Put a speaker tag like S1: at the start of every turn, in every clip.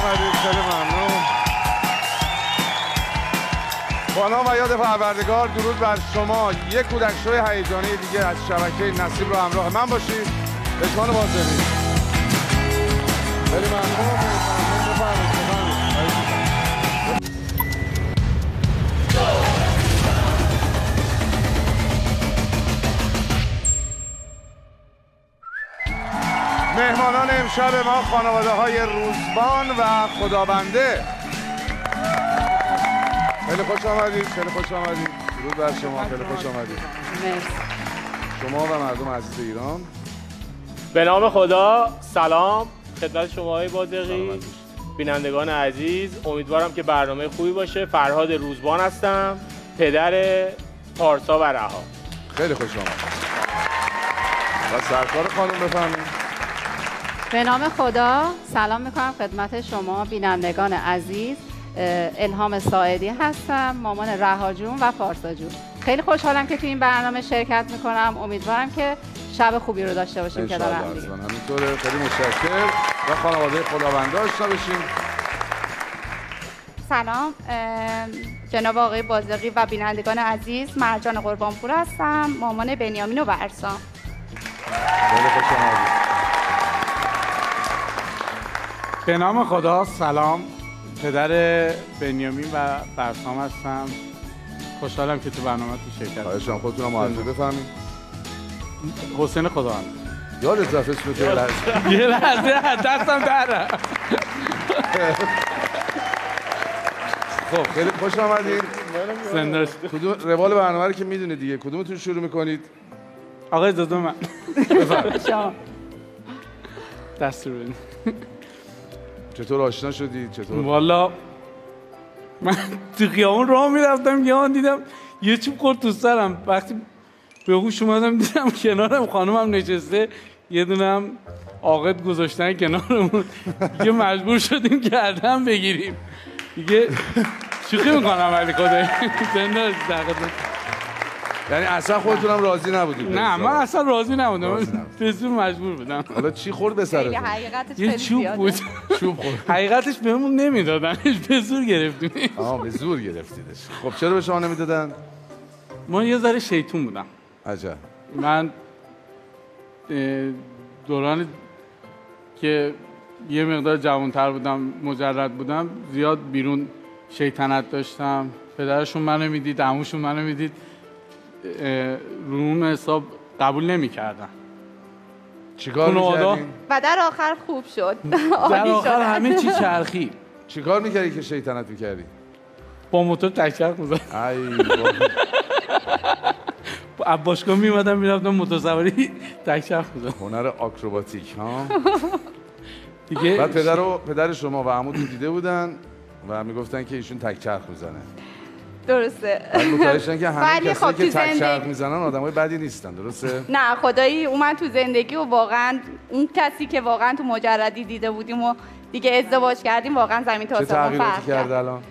S1: خیلی ممنون. خانم و یاد پروردگار درود بر شما. یک کودک شوی هیجانی دیگه از شبکه نصیب رو همراه من باشید. بشمان بازداری خیلی ممنون. ممنون. مهمانان امشب ما خانواده های روزبان و خدابنده خیلی خوش آمدید خیلی خوش آمدید. درود بر شما خیلی خوش آمدید.
S2: مرسی.
S1: شما و مردم عزیز ایران.
S3: به نام خدا سلام. خدمت شما های
S1: باشید.
S3: بینندگان عزیز امیدوارم که برنامه خوبی باشه. فرهاد روزبان هستم پدر پارسا و رها.
S1: خیلی خوش آمدید. و سرکار خانم بفرمایید.
S2: به نام خدا سلام می‌کنم خدمت شما بینندگان عزیز الهام ساعدی هستم مامان رهاجون و پارسا جون. خیلی خوشحالم که تو این برنامه شرکت می‌کنم. امیدوارم که شب خوبی رو داشته باشیم دیگه.
S1: حتما همینطوره. خیلی متشکر و خانواده خدابنده آشنا بشیم
S4: سلام ام، جناب آقای بازقی و بینندگان عزیز. مرجان قربانپور هستم. مامان بنیامین و ورسام
S1: خیلی خوش
S5: به نام خدا سلام. پدر بنیامین و برسام هستم. خوشحالم که تو برنامه تو شرکت
S1: خواهش می‌کنم خودتون رو معرفی بفهمید
S5: حسین خداوند.
S1: یادت رفت اسم تو؟ یه لحظه.
S5: یه لحظه دستم در
S1: خب خیلی خوش آمدید. کدوم روال برنامه رو که می‌دونید دیگه کدومتون شروع می‌کنید؟
S5: آقای اجازه من.
S2: شما.
S5: دستور بدین.
S1: چطور آشنا شدید چطور؟
S5: والا من تو خیابون راه می‌رفتم آن دیدم یه چوب خورد تو سرم. وقتی به هوش اومدم دیدم کنارم خانمم نشسته یه دونه هم عاقد گذاشتن کنارمون. دیگه مجبور شدیم گردن بگیریم. دیگه شوخی می‌کنم ولی خدایی؟ زنده.
S1: یعنی اصلا خودتون هم راضی نبودید.
S5: نه من. اصلا راضی نبودم. من زور مجبور بودم.
S1: حالا چی خورد به
S4: خیلی
S1: سرتون
S4: حقیقتش
S5: یه
S4: خیلی
S5: چوب. بود.
S1: چوب خورد.
S5: حقیقتش بهمون نمیدادنش به زور گرفتیم.
S1: آها به زور گرفتیدش. خب چرا به شما نمی‌دادن؟
S5: ما یه ذره شیطون بودم.
S1: عجب.
S5: من دوران که یه مقدار جوانتر بودم مجرد بودم زیاد بیرون شیطنت داشتم. پدرشون منو می‌دید عموشون منو می‌دید. اه، رو اون حساب قبول نمی‌کردن
S1: چیکار
S5: خانواده؟
S1: می‌کردی؟
S4: و در آخر خوب شد
S5: در آخر همه چی چرخی
S1: چیکار می‌کردی که شیطنت می‌کردی؟
S5: با موتور تکچرخ می‌زد
S1: ای بابا.
S5: از باشگاه میومدم می‌رفتم موتور سواری تکچرخ می‌زد
S1: هنر آکروباتیک ها
S5: دیگه
S1: بعد پدر و پدر شما و عمودتون دیده بودن و می‌گفتن که ایشون تک چرخ می‌زنه
S4: درسته.
S1: شدن که همه
S4: ولی
S1: کسایی
S4: خب
S1: که تک
S4: زندگی
S1: می‌زنن آدمای بدی نیستن درسته؟
S4: نه خدایی اومد تو زندگی و واقعا اون کسی که واقعا تو مجردی دیده بودیم و دیگه ازدواج کردیم واقعا زمین تا
S1: چه
S4: آسمون فرق
S1: کرد الان؟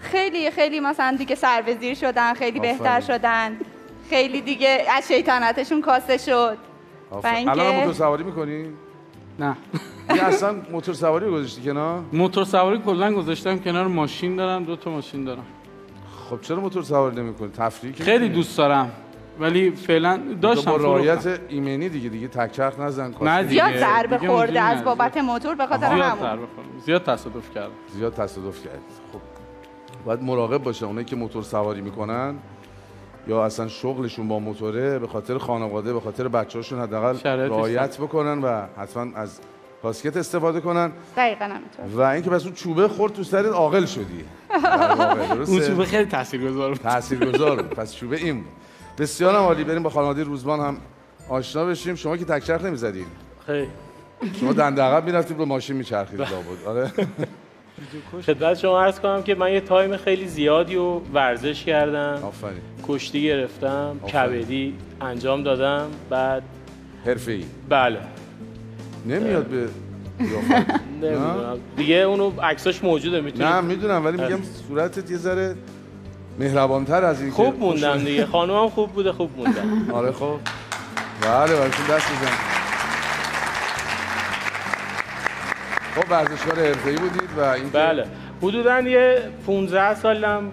S4: خیلی خیلی مثلا دیگه سر به زیر شدن خیلی. بهتر شدن. خیلی دیگه از شیطنتشون کاسته شد.
S1: آفرین.
S4: اینکه-
S1: الان موتور سواری می‌کنی؟
S5: نه.
S1: اصلا موتور سواری گذاشتی کنار؟
S5: موتور سواری کلا گذاشتم کنار ماشین دارم دو تا ماشین دارم.
S1: خب چرا موتور سواری نمی‌کنی تفریحی که
S5: خیلی؟ دوست دارم ولی فعلا داشتم
S1: با. رعایت ایمنی دیگه دیگه تک چرخ نزن
S5: نه
S1: کاستی.
S5: دیگه.
S4: زیاد ضربه خورده از
S5: نه.
S4: بابت موتور به خاطر
S5: زیاد
S4: همون.
S5: زیاد تصادف کردم
S1: زیاد تصادف کرد خب باید مراقب باشه اونایی که موتور سواری می‌کنن یا اصلا شغلشون با موتوره به خاطر خانواده به خاطر بچه‌هاشون حداقل رعایت بکنن و حتما از کاسکت استفاده کنن.
S4: دقیقا همینطور.
S1: و اینکه بس اون چوبه خورد تو سرت عاقل شدی؟
S5: اون چوبه خیلی تاثیرگذار بود.
S1: تاثیرگذار بود. پس چوبه این بود. بسیار هم عالی. بریم با خانواده روزبان هم آشنا بشیم. شما که تکچرخ نمی‌زدین.
S3: خیلی.
S1: شما دنده عقب می‌رفتید رو ماشین میچرخید. لابد. آره.
S3: خدمت شما عرض کنم که من یه تایم خیلی زیادی و ورزش کردم.
S1: آفرین.
S3: کشتی گرفتم. کبدی انجام دادم بعد
S1: حرفه‌ای.
S3: بله.
S1: نمیاد به قیافت.
S3: نمی‌دونم. دیگه اونو عکساش موجوده
S1: نه
S3: می‌تونید
S1: می‌دونم ولی میگم صورتت یه ذره مهربانتر از این
S3: خوب موندم دیگه. خانومم خوب بوده خوب موندم.
S1: آره خب. بله براتون دست بزن خب ورزشکار حرفه‌ای بودید و این
S3: بله. حدودا یه 15 سالم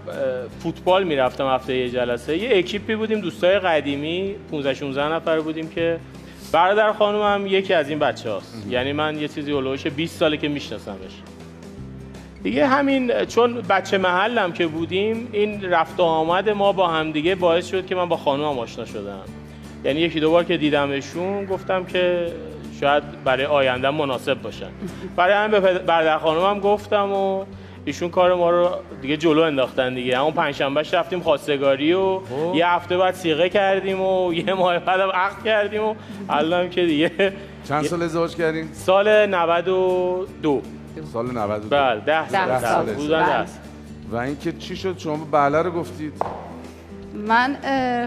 S3: فوتبال می‌رفتم هفته یه جلسه. یه اکیپی بودیم دوستای قدیمی 15 16 نفر بودیم که برادر خانومم یکی از این بچه هاست یعنی من یه چیزی هلوش 20 ساله که میشناسمش. دیگه همین چون بچه محلم که بودیم این رفت و آمد ما با همدیگه باعث شد که من با خانومم آشنا شدم. یعنی یکی دو بار که دیدمشون گفتم که شاید برای آینده مناسب باشن. برای همین به برادر خانومم گفتم و ایشون کار ما رو دیگه جلو انداختن دیگه همون پنجشنبهش رفتیم خواستگاری و
S1: خب.
S3: یه هفته بعد سیغه کردیم و یه ماه بعدم عقد کردیم و الان که دیگه
S1: چند سال ازدواج کردین؟
S3: سال 92
S1: سال 92
S3: بله ده سال
S2: ده سال.
S3: ده. حدوداً ده
S2: بله.
S1: و اینکه چی شد شما بله رو گفتید
S2: من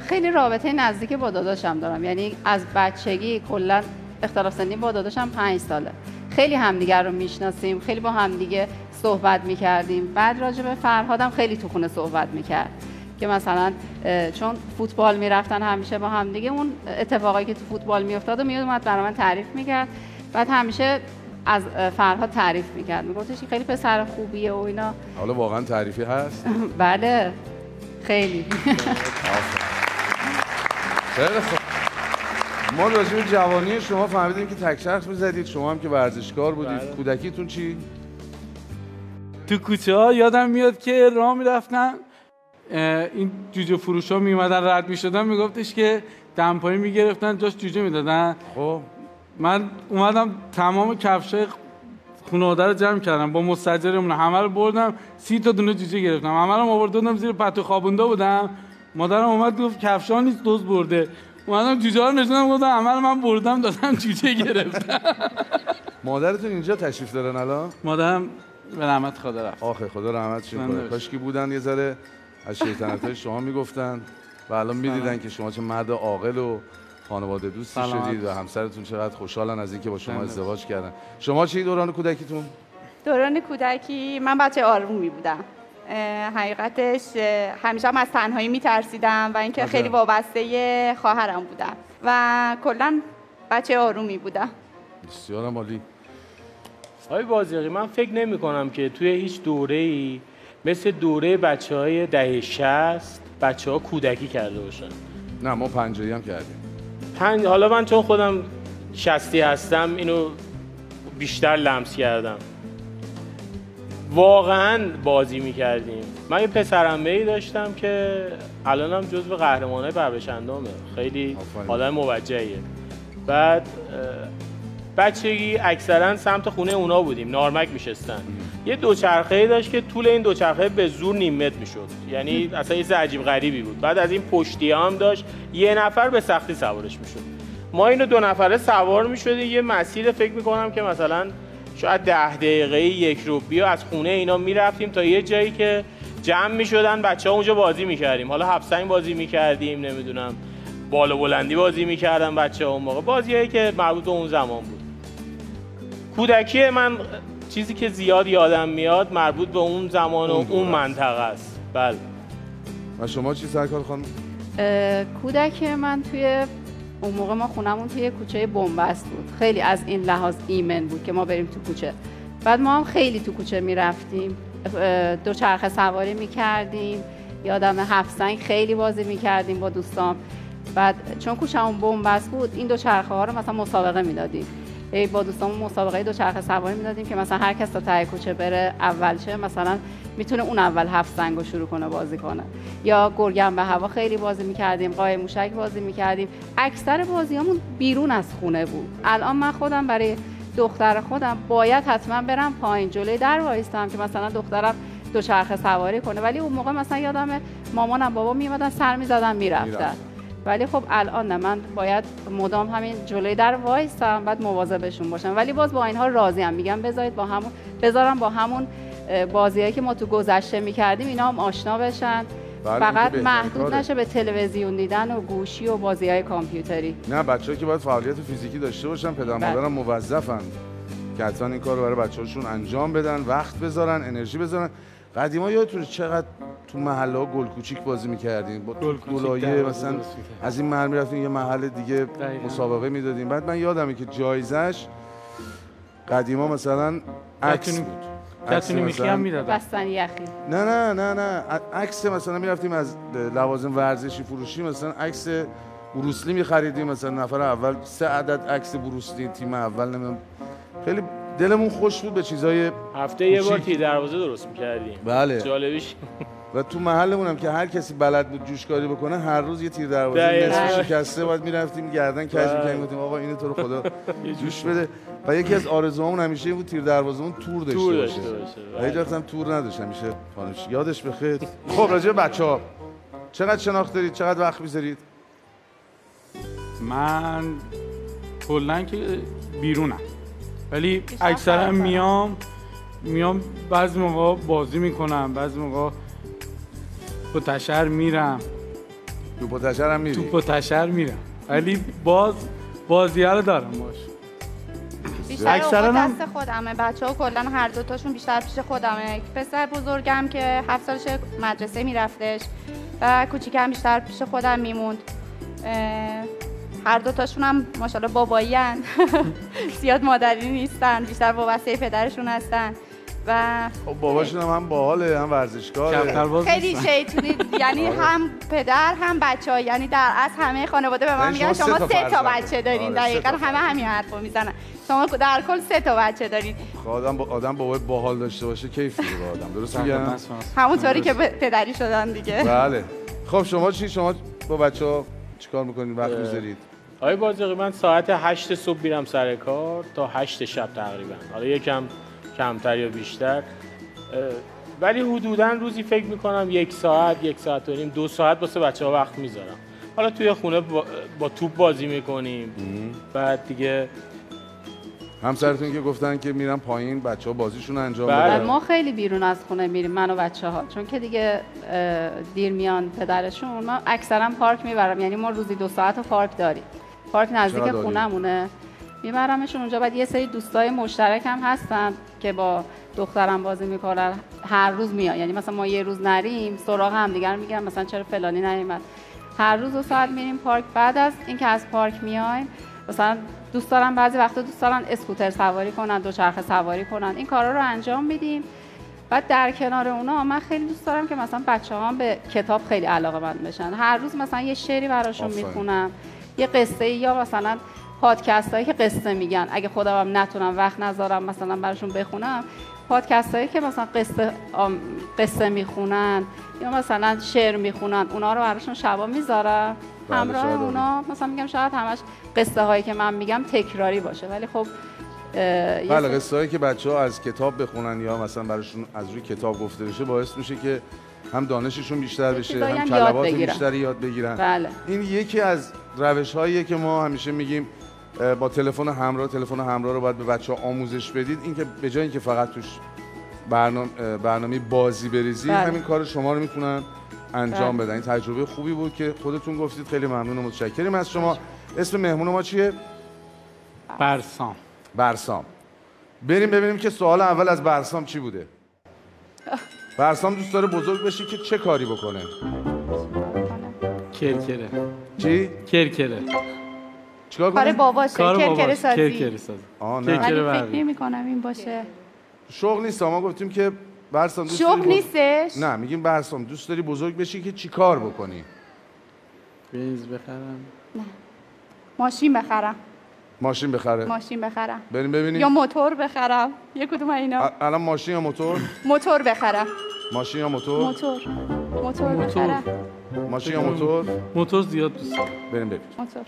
S2: خیلی رابطه نزدیک با داداشم دارم یعنی از بچگی کلا اختلاف سنی با داداشم پنج ساله خیلی همدیگر رو می‌شناسیم خیلی با همدیگه صحبت می‌کردیم. بعد راجع به فرهادم خیلی تو خونه صحبت می‌کرد که مثلا چون فوتبال می‌رفتن همیشه با همدیگه اون اتفاقایی که تو فوتبال میافتاد و میومد برای من تعریف می‌کرد. بعد همیشه از فرهاد تعریف می‌کرد. میگفتش که خیلی پسر خوبیه و اینا.
S1: حالا واقعا تعریفی هست؟
S2: بله. خیلی.
S1: خیلی خوب. ما راجع به جوانی شما فهمیدیم که تک شخص می‌زدید. شما هم که ورزشکار بودید.
S3: بله.
S1: کودکیتون چی؟
S5: تو کوچه ها یادم میاد که راه می‌رفتن. این جوجه فروش ها میومدن رد می‌شدن. میگفتش که دمپایی می‌گرفتن جاش جوجه می‌دادن.
S1: خب.
S5: من اومدم تمام کفشای خانواده رو جمع کردم. با مستجرمون همه رو بردم. سی تا دونه جوجه گرفتم. همه رو آوردم زیر پتو خوابونده بودم. مادرم اومد گفت کفشا نیست دوز برده. اومدم جوجه ها رو نشوندم گفتم رو من بردم دادم جوجه گرفتم.
S1: مادرتون اینجا تشریف دارن الان؟
S5: مادرم به رحمت خدا رفت.
S1: آخه خدا
S5: من
S1: کنه
S5: نوشت.
S1: کاش که بودن یه ذره؟ از شیطنت های شما می‌گفتن و الان می‌دیدن که شما چه مرد عاقل و خانواده دوستی
S5: سلامت.
S1: شدید و همسرتون چقدر خوشحالن از اینکه با شما. ازدواج کردن. شما چی دوران کودکیتون؟
S4: دوران کودکی من بچه آرومی بودم. حقیقتش همیشه هم از تنهایی میترسیدم و اینکه. خیلی وابسته خواهرم بودم و کلا بچه آرومی بودم.
S1: بسیار عالی.
S3: آقای بازیقی من فکر نمی کنم که توی هیچ دوره ای مثل دوره بچه های دهه 60 بچه ها کودکی کرده باشن.
S1: نه ما پنجایی هم کردیم.
S3: پنج حالا من چون خودم شستی هستم اینو بیشتر لمس کردم. واقعا بازی می‌کردیم. من یه پسرمه ای داشتم که الانم جزو قهرمانای بربش اندامه. خیلی. آدم موجهیه بعد بچگی اکثرا سمت خونه اونا بودیم. نارمک میشستن. یه دوچرخه ای داشت که طول این دوچرخه به زور نیم متر می‌شد. یعنی اصلا یه عجیب غریبی بود. بعد از این پشتی هم داشت. یه نفر به سختی سوارش می‌شد. ما اینو دو نفره سوار می‌شدیم. یه مسیر فکر می‌کنم که مثلا شاید ده دقیقه یک رو. بیا از خونه اینا می‌رفتیم تا یه جایی که جمع می‌شدن. بچه ها اونجا بازی می‌کردیم. حالا هفسنگ بازی می‌کردیم نمی‌دونم بالا بلندی بازی می‌کردن بچه ها اون موقع. بازیهایی که مربوط به اون زمان بود. کودکی من چیزی که زیاد یادم میاد مربوط به اون زمان و
S1: اون.
S3: منطقه است. بله.
S1: و شما چی سرکار خانم؟
S2: کودک من توی اون موقع ما خونمون توی کوچه بنبست بود. خیلی از این لحاظ ایمن بود که ما بریم تو کوچه. بعد ما هم خیلی تو کوچه می‌رفتیم. دو چرخه سواری می‌کردیم. یادم هفت سنگ خیلی بازی می‌کردیم با دوستان بعد چون کوچه‌مون بنبست بود این دو چرخه ها رو مثلا مسابقه می‌دادیم. هی با دوستامون مسابقه دو چرخه سواری می‌دادیم که مثلا هر کس تا ته کوچه بره اول شه مثلا می‌تونه اون اول هفت سنگ رو شروع کنه بازی کنه. یا گرگم به هوا خیلی بازی می‌کردیم قای موشک بازی می‌کردیم. اکثر بازیامون بیرون از خونه بود. الان من خودم برای دختر خودم باید حتما برم پایین جلوی در وایستم که مثلا دخترم دوچرخه سواری کنه. ولی اون موقع مثلا یادم مامانم بابا میومدن سر می‌زدن می‌رفتن. ولی خب الان نه من باید مدام همین جلوی در وایستم بعد مواظبشون باشم. ولی باز با اینها راضی ام. میگم بذارید با همون بذارم با همون بازیایی که ما تو گذشته می‌کردیم اینا هم آشنا بشن.
S1: بله،
S2: فقط محدود. نشه به تلویزیون دیدن و گوشی و بازی های کامپیوتری.
S1: نه بچه‌ها که باید فعالیت فیزیکی داشته باشن پدر
S2: بله.
S1: مادرم موظفن که حتما این کار رو برای بچه‌هاشون انجام بدن وقت بذارن انرژی بذارن. قدیما یادتونه چقدر تو محله ها گل کوچیک بازی می‌کردیم. با
S5: گل
S1: گلایه مثلا. از این محل می‌رفتیم یه محل دیگه
S5: دقیقاً.
S1: مسابقه می‌دادیم. بعد من یادمه که جایزش قدیما مثلا عکس
S5: کتونی-
S1: بود.
S5: کتونی میخی هم می‌دادم
S2: بستنی یخی.
S1: نه نه نه نه. عکس مثلا می‌رفتیم از لوازم ورزشی فروشی مثلا عکس بروسلی میخریدیم. مثلا نفر اول سه عدد عکس بروسلی تیم اول نمی‌دونم. خیلی دلمون خوش بود به چیزای
S3: هفته یه بار. تیر دروازه درست می‌کردیم.
S1: بله.
S3: جالبیش
S1: و تو محلمون هم که هر کسی بلد بود جوشکاری بکنه هر روز یه تیر دروازه. نصف شکسته باید می‌رفتیم گردن کج
S3: بله.
S1: می‌کردیم گفتیم آقا اینو تو رو خدا جوش بده. و یکی از آرزوهامون همیشه این بود تیر دروازه‌مون تور داشته
S3: تور
S1: باشه.
S3: داشته باشه
S1: و هیچ. وقت هم تور نداشت همیشه خانمش یادش بخیر خب راجع بچه‌ها. چقدر شناخت دارید؟ چقدر وقت می‌ذارید؟
S5: من کلا که بیرونم. ولی اکثرا میام میام بعضی موقع بازی می‌کنم بعضی موقع با تشر میرم.
S1: تو پتشر هم میری؟
S5: تو تشر میرم. ولی باز بازی رو دارم باش.
S4: بیشتر
S5: اکثراً
S4: دست خودمه. بچه ها کلا هر دوتاشون بیشتر پیش خودمه. پسر بزرگم که هفت سالش مدرسه میرفتش و کوچیکم بیشتر پیش خودم میموند. هر دوتاشون هم ماشاءالله بابایی زیاد مادری نیستن بیشتر وابسته پدرشون هستن. و
S1: خب باباشون هم هم باحاله هم ورزشکاره.
S4: خیلی. شیطونی. یعنی هم پدر هم بچه ها یعنی در از همه خانواده به من
S1: یعنی
S4: میگن
S1: شما سه تا.
S4: بچه دارین.
S1: آره،
S4: دقیقا همه همین حرف رو می‌زنن. شما در کل سه تا بچه دارین.
S1: خب آدم با آدم بابای باحال داشته باشه کیف میده به آدم. درست میگم.
S4: همونطوری که پدری شدن دیگه.
S1: بله. خب شما چی؟ شما با بچه ها چیکار می‌کنید وقت می‌ذارید
S3: آقای بازرگی من ساعت 8 صبح میرم سر کار تا 8 شب تقریبا. حالا یکم کمتر یا بیشتر. ولی حدودا روزی فکر می‌کنم یک ساعت یک ساعت و نیم دو ساعت واسه بچه ها وقت می‌ذارم. حالا توی خونه با, با توپ بازی می‌کنیم. بعد دیگه
S1: همسرتون که گفتن که میرن پایین بچه ها بازیشون انجام
S3: بله.
S1: بدن.
S2: ما خیلی بیرون از خونه میریم من و بچه ها چون که دیگه دیر میان پدرشون ما اکثرا پارک می‌برم. یعنی ما روزی دو ساعت پارک داریم. پارک نزدیک؟ خونمونه میبرمشون اونجا. بعد یه سری دوستای مشترک هم هستن که با دخترم بازی می‌کنن. هر روز میان. یعنی مثلا ما یه روز نریم سراغ هم دیگر میگن مثلا چرا فلانی نیومد هر روز دو ساعت میریم پارک. بعد از اینکه از پارک میایم مثلا دوست دارن بعضی وقتا دوست دارن اسکوتر سواری کنن دوچرخه سواری کنن. این کارا رو انجام میدیم. بعد در کنار اونا من خیلی دوست دارم که مثلا بچه هم به کتاب خیلی علاقه من بشن. هر روز مثلا یه شعری براشون. می‌خونم یه قصه یا مثلا پادکست هایی که قصه میگن اگه خودم هم نتونم وقت نذارم مثلا براشون بخونم پادکست هایی که مثلا قصه قصه می‌خونن یا مثلا شعر می‌خونن اونا رو براشون شبا می‌ذارم
S1: بله،
S2: همراه. اونا مثلا میگم شاید همش قصه هایی که من میگم تکراری باشه ولی خب
S1: بله قصه هایی که بچه ها از کتاب بخونن یا مثلا براشون از روی کتاب گفته بشه باعث میشه که هم دانششون بیشتر بشه هم کلمات. بیشتری یاد بگیرن
S2: بله
S1: این یکی از روش هاییه که ما همیشه میگیم با تلفن همراه تلفن همراه رو باید به بچه ها آموزش بدید. اینکه به جای اینکه فقط توش برنامه, برنامه بازی بریزی
S2: بله.
S1: همین کار شما رو می‌تونن انجام
S2: بله.
S1: بدن. این تجربه خوبی بود که خودتون گفتید. خیلی ممنون و متشکریم از شما. اسم مهمون ما چیه؟
S5: برسام.
S1: برسام. بریم ببینیم که سوال اول از برسام چی بوده. برسام دوست داره بزرگ بشه که چه کاری بکنه؟
S5: کرکره.
S1: چی؟
S5: کرکره.
S1: چیکار
S4: کار
S1: کنه
S4: باباشه
S5: کار
S4: کرکره سازی.
S5: کرکره سازی.
S1: آه. نه.
S4: ولی. فکر نمی کنم این باشه.
S1: شغل نیست ما گفتیم که برسام دوست
S4: شغل نیستش؟
S1: نه میگیم برسام دوست داری بزرگ بشی که چی کار بکنی؟
S5: بنز بخرم.
S4: ماشین بخرم.
S1: ماشین بخره.
S4: ماشین بخرم.
S1: بریم ببینیم.
S4: یا موتور بخرم. یه کدوم اینا.
S1: الان ماشین یا موتور؟
S4: موتور بخرم.
S1: ماشین یا موتور؟
S4: موتور. موتور
S5: موتور.
S4: بخرم.
S1: ماشین یا موتور؟
S5: موتور زیاد دوست دارم.
S1: بریم ببینیم.
S4: موتور.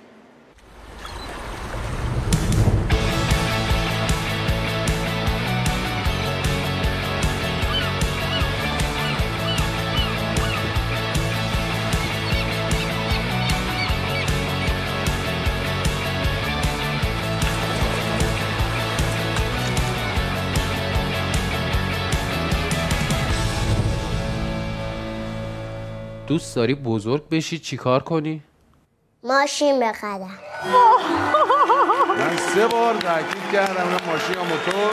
S6: دوست داری بزرگ بشی چیکار کنی؟
S7: ماشین بخرم.
S1: من سه بار تاکید کردم نه ماشین یا موتور.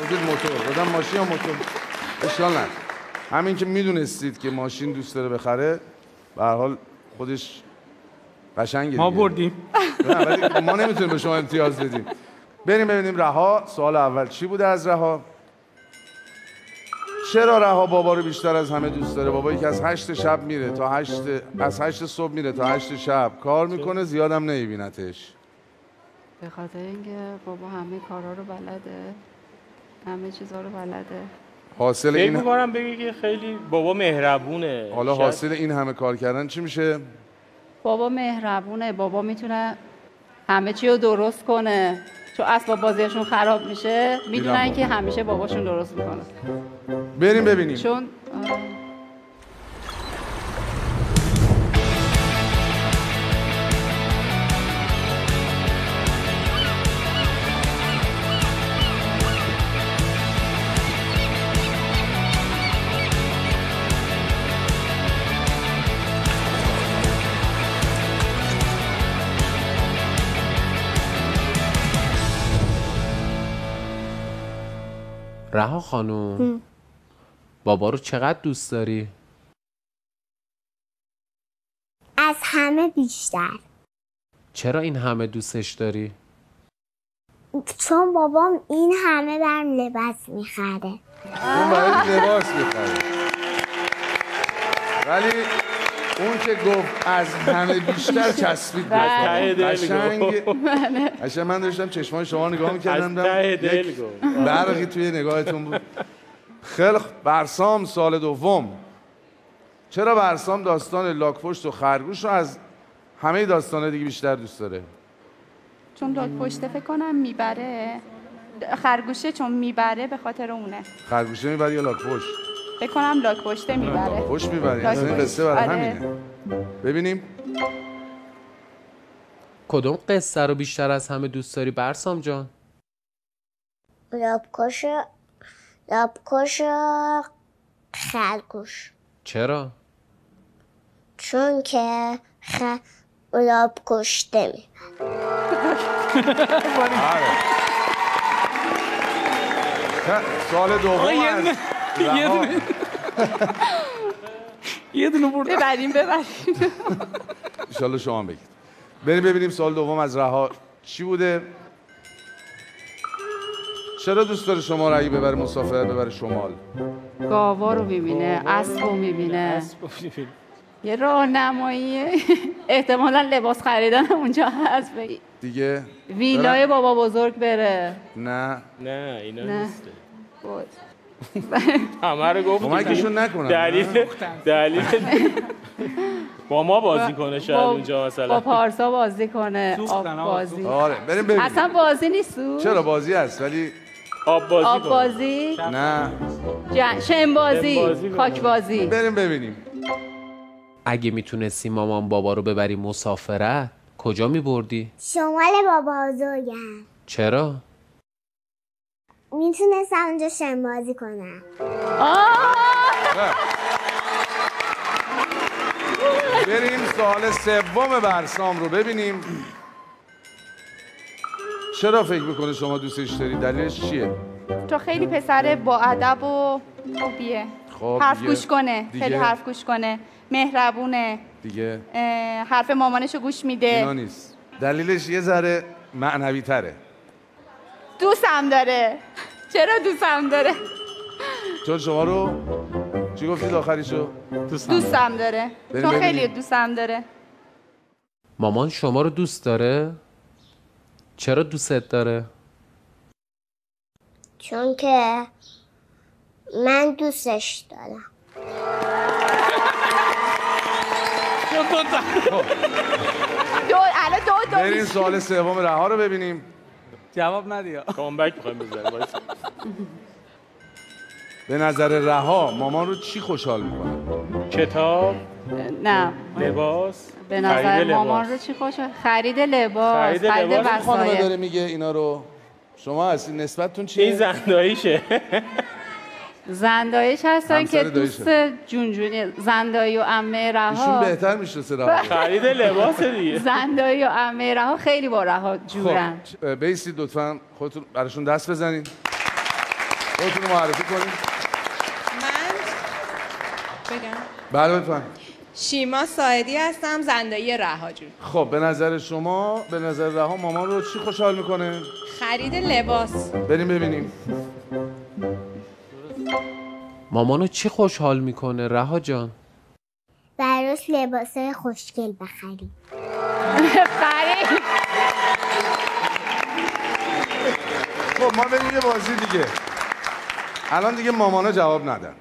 S1: گفتید موتور. گفتم ماشین یا موتور. اشکال نداره همین که می‌دونستید که ماشین دوست داره بخره به هر حال خودش قشنگه
S5: ما. بردیم.
S1: نه ما نمی‌تونیم به شما امتیاز بدیم. بریم ببینیم رها. سوال اول چی بوده از رها؟ چرا رها بابا رو بیشتر از همه دوست داره؟ بابایی که از هشت شب میره تا هشت از هشت صبح میره تا هشت شب. کار می‌کنه زیادم نمیبینتش.
S2: به خاطر اینکه بابا همه کارا رو بلده. همه چیزا رو بلده.
S1: حاصل این
S3: می‌کنم بگی که خیلی بابا مهربونه.
S1: حالا
S3: شاید-
S1: حاصل این همه کار کردن چی میشه؟
S2: بابا مهربونه. بابا می‌تونه همه چی رو درست کنه. چون اسباب بازیشون خراب میشه می‌دونن که همیشه باباشون درست می‌کنه.
S1: بریم ببینیم.
S2: چون آره.
S6: رها خانوم. بابا رو چقدر دوست داری؟
S7: از همه بیشتر.
S6: چرا این همه دوستش داری؟
S7: چون بابام این همه برم لباس می‌خره.
S1: اون برای لباس می‌خره. ولی اون که گفت از همه بیشتر چسبید به
S3: دل
S1: قشنگ.
S3: گفت.
S1: قشنگ من داشتم چشمای شما رو نگاه
S3: از
S1: می‌کردم
S3: ته دل گفت.
S1: برقی توی نگاهتون بود. خیلی خوب. برسام سال دوم. چرا برسام داستان لاکپشت و خرگوش رو از همه داستان دیگه بیشتر دوست داره؟
S4: چون لاک پشته فکر کنم می‌بره. خرگوشه چون می‌بره به خاطر اونه.
S1: خرگوشه می‌بری یا لاکپشت؟
S4: فکر کنم لاک پشته می‌بره
S1: پشت این
S4: پشت.
S1: قصه برای
S4: آره.
S1: همینه ببینیم
S6: کدوم قصه رو بیشتر از همه دوست داری برسام جان؟
S7: لابکش لابکش خرگوش
S6: چرا؟
S7: چون که خ... لاب کشته می
S1: خ- سال دوم
S5: یه دونه یه. دونه بردم
S4: ببریم ببریم
S1: انشالله شما بگید بریم ببینیم سال دوم از رها چی بوده چرا دوست داره شما رو اگه ببره مسافرت ببره شمال
S2: گاوا رو می‌بینه اسب رو می‌بینه. یه راهنمایی احتمالا لباس خریدن اونجا هست بگی.
S1: دیگه
S2: ویلای بابا بزرگ بره
S1: نه
S3: نه اینا
S2: نه.
S3: همه رو گفت
S1: کمکشون نکنم.
S3: دلیل دلیل با ما بازی کنه شاید
S2: با-
S3: اونجا
S2: با
S3: مثلا
S2: پارسا بازی کنه. آب بازی.
S1: آره بریم ببینیم
S2: اصلا بازی نیست
S1: چرا بازی هست؟ ولی
S3: آب بازی
S2: آب بازی؟
S1: نه.
S2: جن... شن بازی. خاک بازی.
S1: بریم ببینیم.
S6: اگه می‌تونستی مامان بابا رو ببری مسافرت کجا میبردی؟
S7: شمال بابا بزرگم
S6: چرا؟
S7: می‌تونستم اونجا شنبازی کنم
S1: بریم سوال سوم برسام رو ببینیم. چرا فکر می‌کنه شما دوستش داری؟ دلیلش چیه؟
S4: تو خیلی پسر با ادب و خوبیه.
S1: خب
S4: حرف
S1: دیگه.
S4: گوش کنه.
S1: دیگه.
S4: خیلی حرف گوش کنه. مهربونه.
S1: دیگه؟
S4: حرف مامانشو گوش
S1: اینا
S4: میده
S1: نیست. دلیلش یه ذره معنوی تره
S4: دوستم داره. چرا دوستم داره؟
S1: چون شما رو چی گفتید آخریشو؟
S4: دوستم داره.
S1: بریم
S4: چون. خیلی دوستم داره.
S6: مامان شما رو دوست داره؟ چرا دوستت داره؟
S7: چون که من دوستش دارم.
S4: دو الان دو دو
S1: بریم. سوال سوم رها رو ببینیم.
S5: جواب ندیا.
S3: کامبک می‌خوایم بزنیم.
S1: به نظر رها مامان رو چی خوشحال می‌کنه؟
S3: کتاب
S2: نه.
S3: لباس.
S2: به نظر. مامان رو چی خوش؟ خرید لباس
S3: خرید
S2: خرید
S3: لباس.
S1: خانمه داره میگه اینا رو. شما هستید نسبتتون چیه؟
S3: این زنداییشه.
S2: زندایش هستن که. دوست جونجونی زندایی و عمه
S1: ایشون
S2: رها
S1: بهتر می‌شناسه رها
S3: خرید لباس دیگه.
S2: زندایی و عمه رها خیلی با رها جورن.
S1: خب بیستید لطفا خودتون براشون دست بزنید خودتون معرفی کنید
S8: من بگم.
S1: بله بفهم
S8: شیما ساعدی هستم زندایی رهاجون
S1: خب به نظر شما به نظر رها مامان رو چی خوشحال می‌کنه؟
S8: خرید لباس.
S1: بریم ببینیم.
S6: مامانو چی خوشحال می‌کنه رها جان؟
S7: براش لباسای خوشگل بخری
S2: خرید
S1: خب ما بریم یه بازی دیگه. الان دیگه مامانا جواب ندن.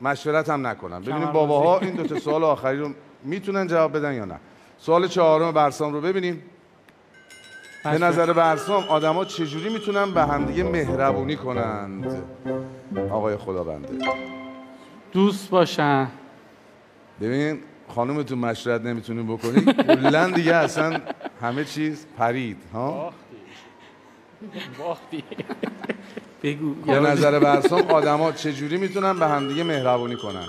S1: مشورت هم نکنن. ببینیم باباها این دو تا سوال آخری رو می‌تونن جواب بدن یا نه. سوال چهارم برسام رو ببینیم. به نظر برسام آدما چجوری می‌تونن به همدیگه مهربونی کنند؟ آقای خدابنده
S5: دوست باشن.
S1: ببین خانومتون مشورت نمی‌تونی بکنی؟ کلا دیگه اصلا همه چیز پرید ها؟
S3: باختی.
S5: بگو.
S1: به نظر برسام آدما چجوری می‌تونن به همدیگه مهربونی کنن؟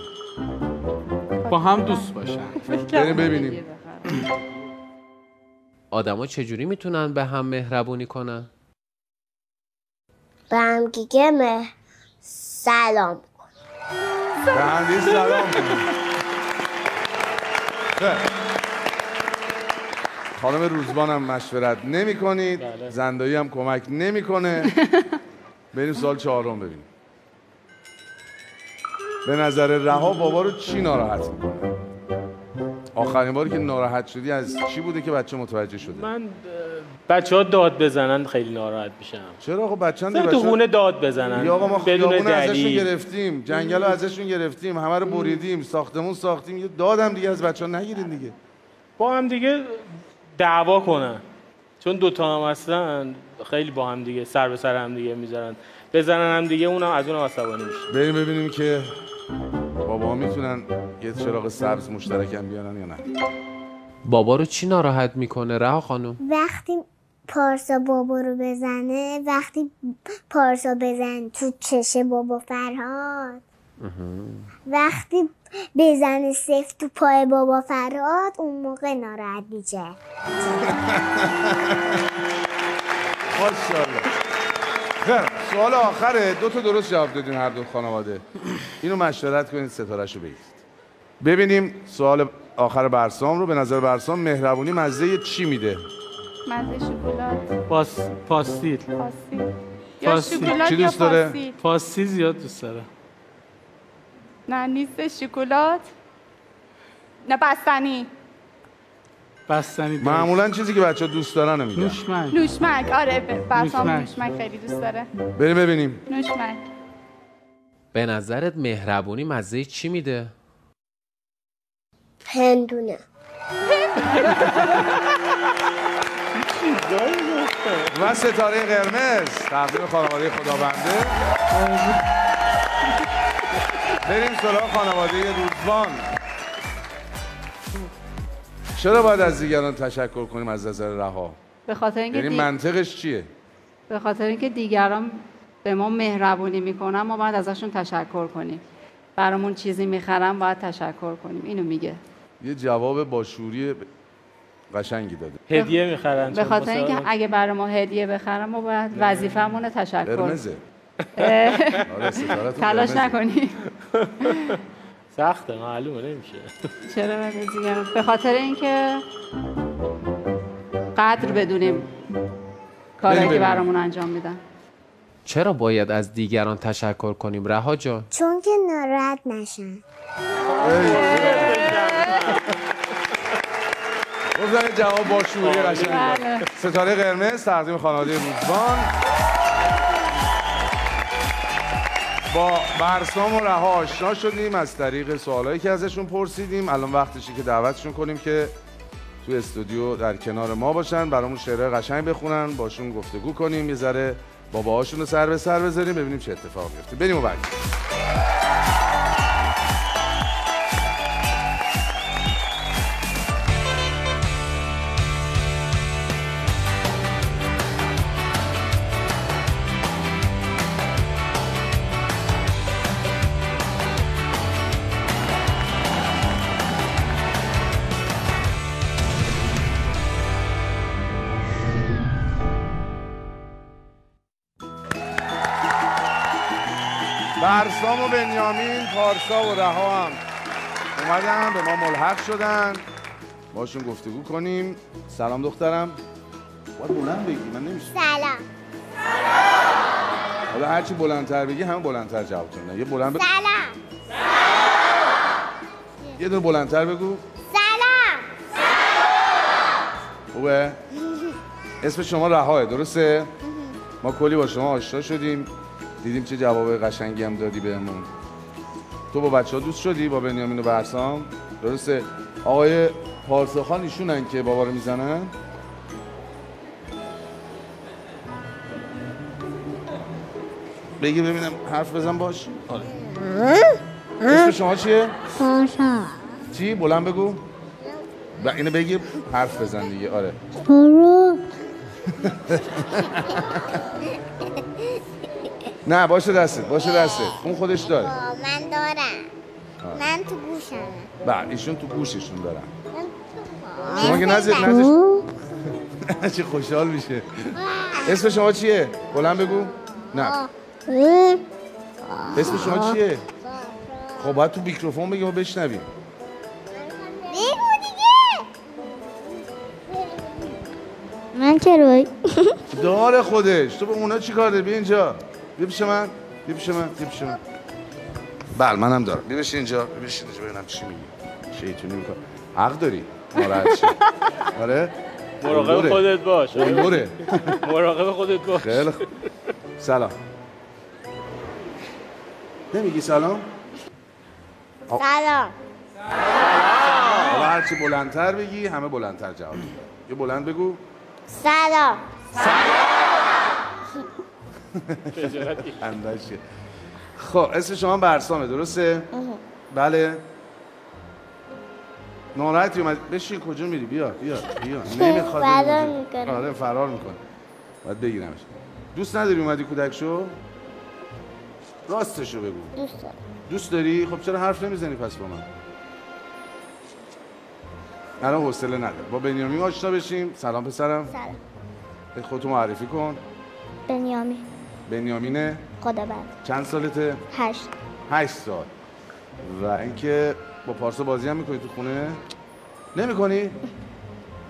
S5: با هم دوست باشن.
S1: بریم ببینیم.
S6: آدما چجوری می‌تونن به هم مهربونی کنن؟
S7: به هم دیگه مه سلام
S1: به همدیگه سلام خیلی. خانم روزبان هم مشورت نمی کنید
S3: بله.
S1: زندایی هم کمک نمی‌کنه. بریم سال چهارم ببینیم. به نظر رها بابا رو چی ناراحت می‌کنه؟ آخرین باری که ناراحت شدی از چی بوده که بچه متوجه شده؟
S3: من بچه ها داد بزنن خیلی ناراحت میشم.
S1: چرا؟ آقا بچه هم
S3: تو خونه داد بزنن.
S1: یا آقا ما
S3: بدون
S1: ازشون گرفتیم جنگل رو ازشون گرفتیم همه رو بریدیم ساختمون ساختیم یه دادم دیگه از بچه ها نگیرین دیگه.
S3: با هم دیگه دعوا کنن. چون دوتا هم هستن خیلی با هم دیگه سر به سر هم دیگه می‌ذارن. بزنن هم دیگه اونم از اونم عصبانی میشه.
S1: بریم ببینیم که بابا ها می‌تونن یه چراغ سبز مشترکم بیارن یا نه؟
S6: بابا رو چی ناراحت می‌کنه رها خانم؟
S7: وقتی پارسا بابا رو بزنه وقتی پارسا بزن تو چش بابا فرهاد. وقتی بزنه سفت تو پای بابا فرهاد اون موقع ناراحت میشه.
S1: ماشاءالله. خیلی سوال آخره. دو تا درست جواب دادین هر دو خانواده. اینو مشورت کنید ستارهشو بگید ببینیم سوال آخر برسام رو. به نظر برسام مهربونی مزه چی میده؟
S4: مزه شکلات.
S5: پاس پاستیل
S4: پاستیل یا. شکلات
S1: چی
S4: یا
S1: دوست داره؟
S4: پاستیل
S5: پاستیل زیاد دوست داره.
S4: نه نیست شکلات. نه بستنی.
S5: بستنی درست.
S1: معمولا چیزی که بچه دوست دارن میگن.
S5: نوشمن
S4: نوشمک. آره بسام
S5: نوشمک.
S4: نوشمک خیلی دوست داره.
S1: بریم ببینیم.
S4: نوشمک.
S6: به نظرت مهربونی مزه چی میده؟
S7: هندونه.
S1: و ستاره قرمز. تقدیم خانواده خدابنده بریم سراغ خانواده روزبان چرا باید از دیگران تشکر کنیم از نظر رها؟
S2: به خاطر اینکه
S1: یعنی
S2: دی-
S1: منطقش چیه؟
S2: به خاطر اینکه دیگران به ما مهربونی می‌کنن ما باید ازشون تشکر کنیم. برامون چیزی می‌خرن باید تشکر کنیم. اینو میگه.
S1: یه جواب باشوری قشنگی داده.
S3: هدیه می‌خرن
S2: به خاطر اینکه اگه برای ما هدیه بخرن ما باید وظیفمون تشکر
S1: قرمزه. آره
S2: تلاش. نکنی.
S3: سخته معلومه نمیشه.
S2: چرا باید از دیگران به خاطر اینکه قدر بدونیم کاری که. برامون انجام میدن.
S6: چرا باید از دیگران تشکر کنیم رها جان؟
S7: چون که ناراحت نشن.
S1: گفتن جواب باشوری قشنگی. داد.
S2: بله.
S1: ستاره قرمز تقدیم خانواده روزبان با برسام و رها آشنا شدیم از طریق سوالایی که ازشون پرسیدیم. الان وقتشه که دعوتشون کنیم که تو استودیو در کنار ما باشن برامون شعرهای قشنگ بخونن باشون گفتگو کنیم یه ذره باباهاشون رو سر به سر بذاریم ببینیم چه اتفاق میفته. بریم و برگردیم. پارسا و رها هم اومدن به ما ملحق شدن. باشون گفتگو کنیم. سلام دخترم. باید بلند بگی من نمیشه
S7: سلام.
S1: حالا هرچی بلندتر بگی همه بلندتر جوابتون نه یه بلند بگو
S7: سلام.
S1: یه دور بلندتر بگو.
S7: سلام.
S1: خوبه؟ اسم شما رهاه درسته؟ ما کلی با شما آشنا شدیم. دیدیم چه جواب قشنگی هم دادی بهمون. تو با بچه ها دوست شدی؟ با بنیامین و برسام؟ درسته. آقای پارساخان ایشونن که بابا رو می‌زنن؟ بگی ببینم حرف بزن باش. اسم شما چیه؟
S7: پارسا.
S1: چی؟ بلند بگو. ب- اینو بگی حرف بزن دیگه. آره.
S7: برو
S1: نه باشه دستت باشه دستت. اون خودش داره.
S7: من دارم. من تو گوشمه
S1: بله ایشون تو گوششون دارن.
S7: من
S1: شما که نزد نزد چه خوشحال میشه. اسم شما چیه؟ بلند بگو. نه. اسم شما چیه؟ خب باید تو میکروفون بگی ما بشنویم.
S7: بگو دیگه. من چرا
S1: داره خودش. تو به اونا چی کار داری؟ بیا اینجا. بیا پیش من. بیا پیش من. بیا پیش من. بله منم دارم. بشین اینجا بشین اینجا ببینم چی میگی. شیطونی میکن حق داری؟ ناراحت شی. آره؟
S3: مراقب. خودت باش.
S1: قلدره.
S3: مراقب خودت باش.
S1: خیلی خوب. سلام. نمیگی سلام؟
S7: سلام.
S1: حالا هرچی بلندتر بگی همه بلندتر جواب میدن. یه بلند بگو.
S7: سلام.
S3: خجالتی.
S1: اندشه خب اسم شما برسامه درسته؟ بله. ناراحتی اومد. بشین کجا میری؟ بیا بیا بیا. نمی‌خواد
S7: فرار. می‌کنه.
S1: آره فرار می‌کنه. باید بگیرمش. دوست نداری اومدی کودک شو؟ راستشو بگو.
S7: دوست دارم.
S1: دوست داری؟ خب چرا حرف نمی‌زنی پس با من؟ الان حوصله نداره با بنیامین آشنا بشیم. سلام پسرم.
S7: سلام.
S1: به خودتو معرفی کن.
S7: بنیامین.
S1: بنیامینه؟
S7: خدا بند
S1: چند سالته؟
S7: هشت.
S1: هشت سال. و اینکه با پارسا بازی هم می‌کنی تو خونه؟ نمی‌کنی؟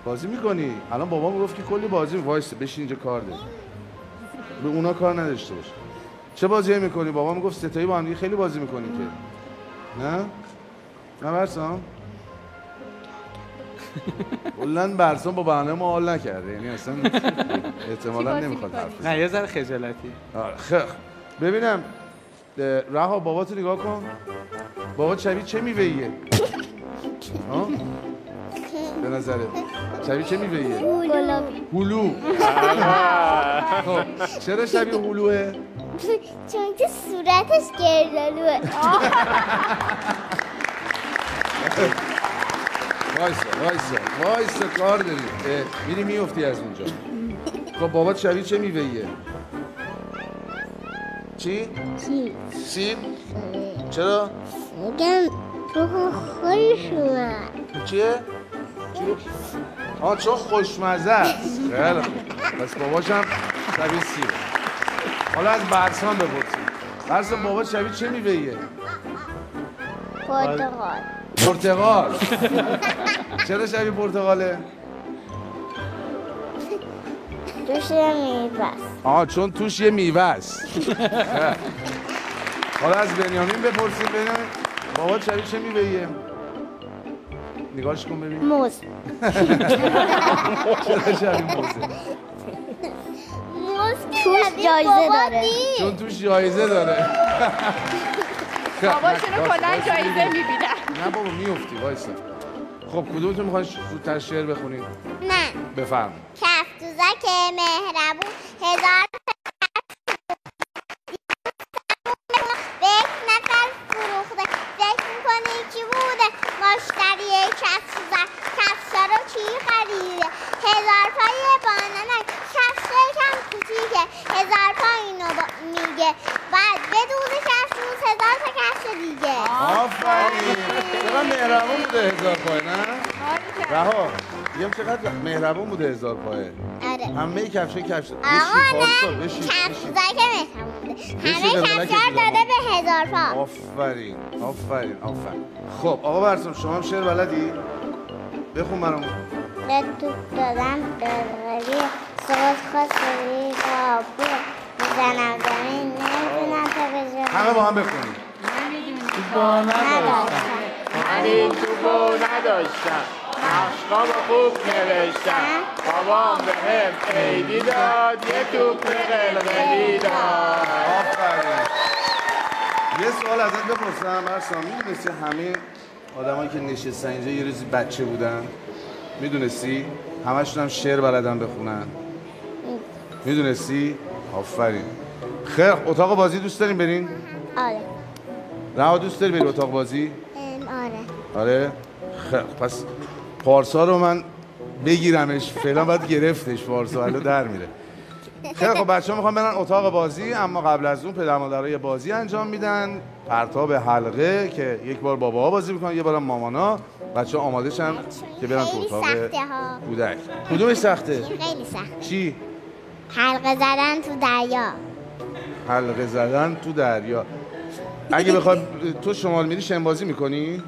S1: بازی می‌کنی؟ الان بابام گفت که کلی بازی وایس بشین اینجا کار داری. به اونا کار نداشته باش. چه بازی می‌کنی؟ بابام گفت ستایی با هم دیگه خیلی بازی می‌کنی که. نه؟ نه برسام کلا برسام با برنامه ما حال نکرده. یعنی اصلا احتمالا نمی‌خواد؟ حرف.
S5: نه یه ذره خجالتی.
S1: آره، خیلی خوب. ببینم رها باباتو نگاه کن. بابا شبیه چه میوهیه ها؟ به نظرت. شبیه چه میوهیه
S7: گلابی
S1: هلو. خب چرا شبیه هلوه؟
S7: چون که صورتش گردالوه.
S1: وایسا وایسا وایسا کار داری میری میفتی از اونجا. خب بابات شبیه چه میوهیه چی؟
S7: چی؟
S1: سیب؟ چرا؟
S7: میگم تو خوش اومد
S1: چیه؟ آه چون خوشمزه است خیلی پس باباشم شبیه سیبه حالا از برسان بپرسیم برسان بابا شبیه چه میوهیه؟
S7: پرتقال
S1: پرتقال چرا شبیه پرتقاله؟
S7: دوش میبست
S1: آه چون توش یه میوه است. حالا از بنیامین بپرسیم بنیامین بابا شبیه چه میوهیه؟ نگاهش کن ببین.
S7: موز.
S1: چرا شبیه موزه؟
S7: موز توش جایزه داره.
S1: چون توش جایزه داره.
S2: باباشونو کلا
S1: وایسا،
S2: جایزه می‌بینن
S1: نه بابا میفتی وایسا. خب کدومتون می‌خواین زودتر شعر بخونید؟
S7: نه.
S1: بفرم.
S7: کفتوزک مهربون هزار یک نفر فروخته. فکر می‌کنی کی بوده؟ مشتری کفتوزک. کفشا رو کی خریده؟ هزار پای بانانک یکم کوچیکه. هزار پا اینو با- میگه. بعد بدون کفتوز هزار تا کفش دیگه.
S1: آفرین. چقدر مهربون بوده هزار پای نه؟ رها میگم چقدر مهربون بوده هزار پایه
S7: آره.
S1: همه کفش کفش.
S7: آقا نه.
S1: بشی
S7: که همه
S1: دیدم.
S7: داده به هزار پا.
S1: آفرین آفرین آفرین. خب آقا برسم شما هم شعر بلدی؟ بخون برام
S7: به تو دادم دلغری سوز خود سوی کابو می‌زنم زمین نمی‌تونم تو بجا
S1: همه با هم بخونیم.
S7: نداشتم
S3: من این توپو نداشتم نقشقام خوب نوشتم بابام به هم عیدی داد یه توپ قلقلی داد
S1: آفرین یه سوال ازت بپرسم برسام می‌دونستی همه آدمایی که نشستن اینجا یه روزی بچه بودن؟ می‌دونستی؟ همشون هم شعر بلدن بخونن. می‌دونستی؟ آفرین. خیر اتاق بازی دوست داریم برین؟
S7: آره.
S1: رها دوست داری بری اتاق بازی؟
S7: آره.
S1: آره؟ خیر پس پارسا رو من بگیرمش. فعلا باید گرفتش پارسا الان در میره. خیلی خب بچه ها می‌خوام برن اتاق بازی اما قبل از اون پدر مادرها یه بازی انجام میدن. پرتاب حلقه که یک بار باباها بازی می‌کنن یه بارم مامانا. بچه آماده شن که برن تو اتاق
S7: سخته
S1: کودک. کدومش سخته؟
S7: خیلی سخت
S1: چی؟
S7: حلقه زدن تو دریا.
S1: حلقه زدن تو دریا. اگه بخوای تو شمال میری شن بازی می‌کنی؟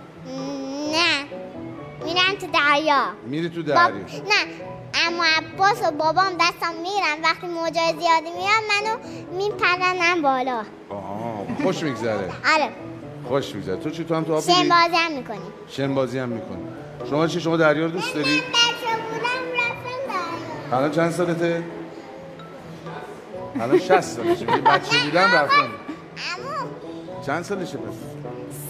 S7: نه. میرم تو دریا.
S1: میری تو
S7: باب...
S1: دریا
S7: نه. اما عباس و بابام دستم میرن. وقتی موجای زیادی میان منو میپرنم بالا.
S1: آه خوش میگذره.
S7: آره.
S1: خوش میگذره. تو چی تو هم تو آب
S7: شن؟ بازی هم می‌کنیم.
S1: شن بازی هم می‌کنی شما چی شما دریا رو دوست داری؟
S7: بچه بودم رفتم دریا.
S1: الان چند سالته؟ الان 60 سالشه. یه بچه بودم رفتم.
S7: امو
S1: چند سالشه پس؟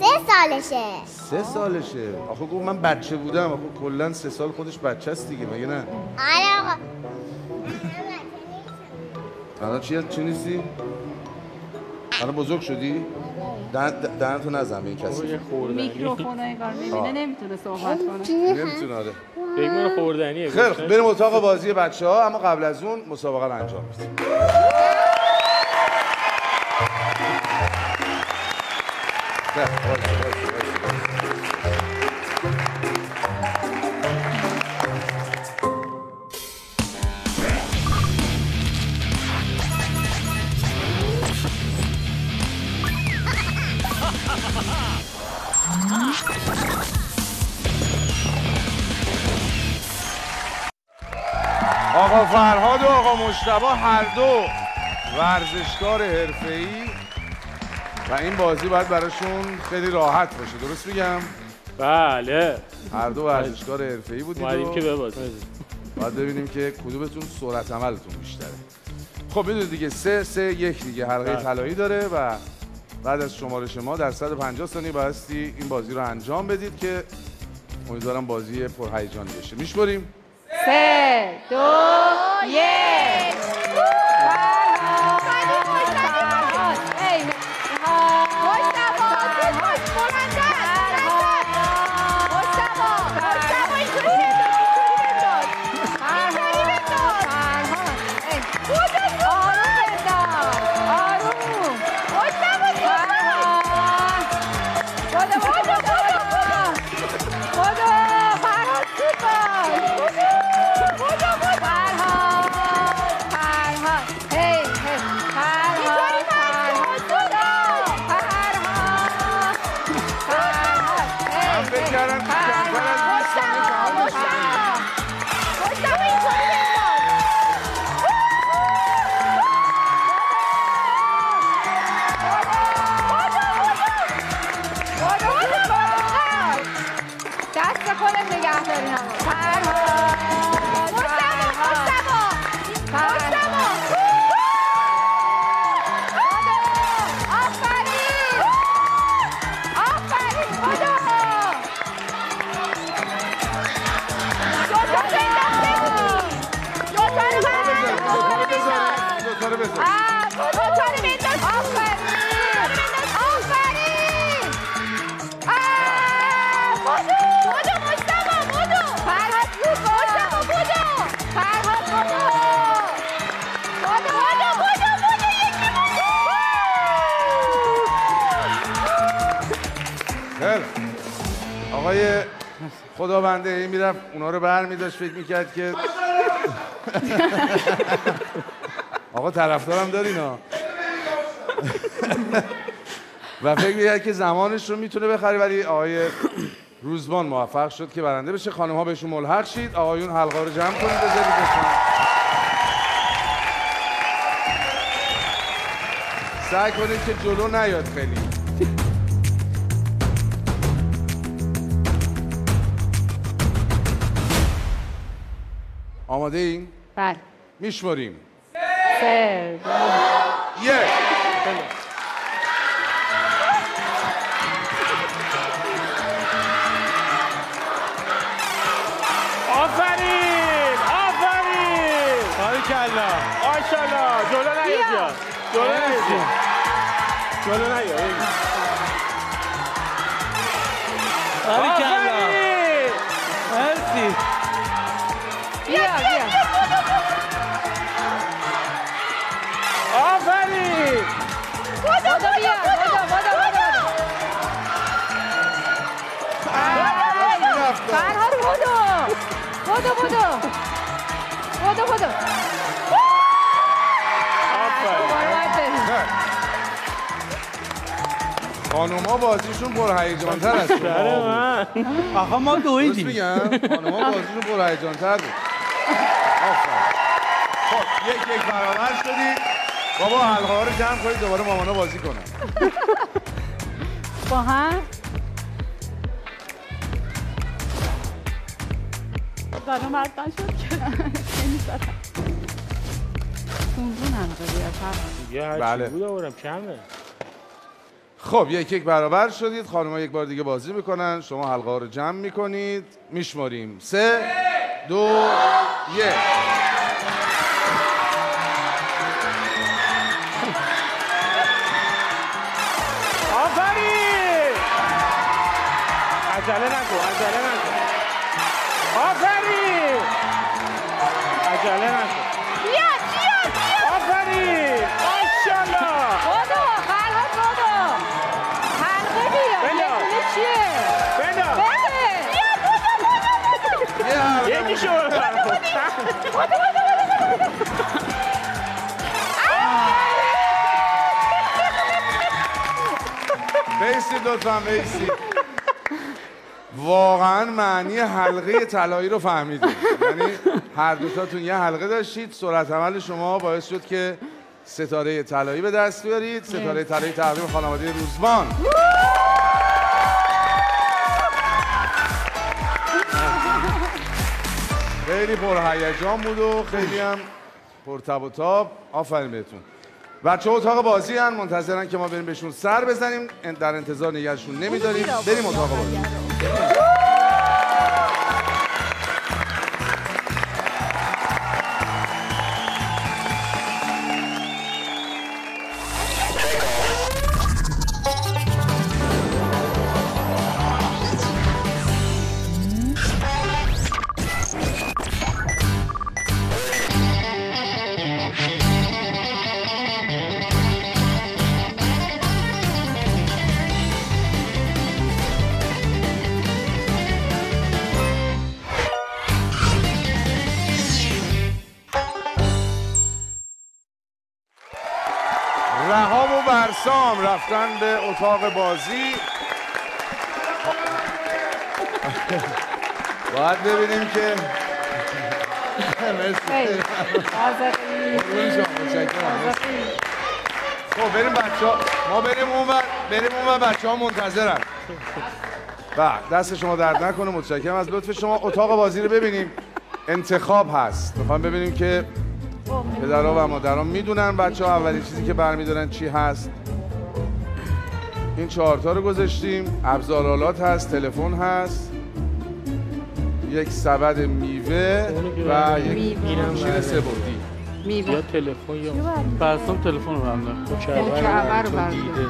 S7: سه سالشه.
S1: سه سالشه. آخه گفت من بچه بودم. آخه کلا سه سال خودش بچه است دیگه. مگه نه؟
S7: آره آقا.
S1: الان چی چی نیستی؟ الان بزرگ شدی؟ دهن- دهنتو نزن به این کسی.
S2: میکروفون انگار. می‌بینه نمی‌تونه صحبت کنه.
S1: نمی‌تونه آره.
S3: خوردنیه.
S1: بریم اتاق بازی بچه ها اما قبل از اون مسابقه رو انجام میدیم. خیلی، ورزشکار حرفه‌ای. و این بازی باید براشون خیلی راحت باشه. درست میگم؟
S3: بله.
S1: هر دو ورزشکار حرفه‌ای بودید و
S3: که ببازیم.
S1: باید ببینیم که کدومتون سرعت عملتون بیشتره. خب می‌دونید دیگه سه سه یک دیگه. حلقه
S3: بله.
S1: طلایی داره و بعد از شمارش ما در 150 ثانیه بایستی این بازی رو انجام بدید که امیدوارم بازی پرهیجانی بشه میشمریم.
S2: سه دو یک. نگه داری
S1: آقای خداونده این می‌رفت اونا رو بر میداشت فکر می‌کرد که آقا طرفدارم دارین ها. و فکر می‌کرد که زمانش رو می‌تونه بخری ولی آقای روزبان موفق شد که برنده بشه. خانم ها بهشون ملحق شید. آقایون حلقه رو جمع کنید بذارید. سعی کنید که جلو نیاد خیلی. آماده این؟
S2: بله.
S1: میشمریم
S2: سه دو
S1: یک.
S3: آفرین! آفرین!
S5: باری کلا
S3: ماشاءالله جلو نیا جلو نیا. جلو نیا
S5: مرسی.
S2: بودو بیا بودو بودو بودو فرهاد بودو بودو بودو بودو بودو
S3: آفرین
S2: دوباره باید بریم.
S1: خانوم ها بازیشون پر هیجان تر
S3: سر
S1: شما
S3: من
S5: آقا ما دویدیم
S1: میگم خانوم ها بازیشون پر هیجان تر بود خب یک یک برابر شدید بابا حلقه ها رو جمع کنید دوباره مامانا بازی کنن.
S2: با هم. زنو مرد نشد که خیلی زدم. اون حلقه بیا فرهاد.
S3: یه
S1: بله.
S3: بود آورم کمه.
S1: خب یک یک برابر شدید. خانم ها یک بار دیگه بازی می‌کنن. شما حلقه ها رو جمع می‌کنید. میشماریم. سه دو یک.
S3: عجله نکن عجله نکن. آفرین! عجله نکن.
S2: بیا بیا بیا.
S3: آفرین! ماشاءالله!
S2: بودو فرهاد بودو حلقه بیا. نشونه چیه؟
S3: بدا
S2: بده
S3: یکی شو.
S1: بیستید لطفا واقعا معنی حلقه طلایی رو فهمیدید یعنی هر دوتاتون یه حلقه داشتید. سرعت عمل شما باعث شد که ستاره طلایی به دست بیارید. ستاره طلایی تقدیم خانواده روزبان. خیلی پرهیجان بود و خیلی هم پرتب و تاب. آفرین بهتون. بچه اتاق بازی هن. منتظرن که ما بریم بهشون سر بزنیم. در انتظار نگهشون نمیداریم. بریم اتاق بازی Thank you. به اتاق بازی. باید ببینیم که. خب بریم بچه ها ما بریم اون بریم اون بچه ها منتظرن. بله دست شما درد نکنه متشکرم. از لطف شما اتاق بازی رو ببینیم. انتخاب هست. می‌خوام ببینیم که پدرها و مادرها می‌دونن بچه ها اولین چیزی که برمیدارن چی هست. این چهارتا رو گذاشتیم. ابزارالات هست تلفن هست. یک سبد میوه و یک. ماشین سه‌بعدی
S2: میوه.
S3: یا تلفن یا
S5: برسام تلفن رو برم
S2: مکعبه رو
S3: چون
S2: برمی‌داره.
S3: دیده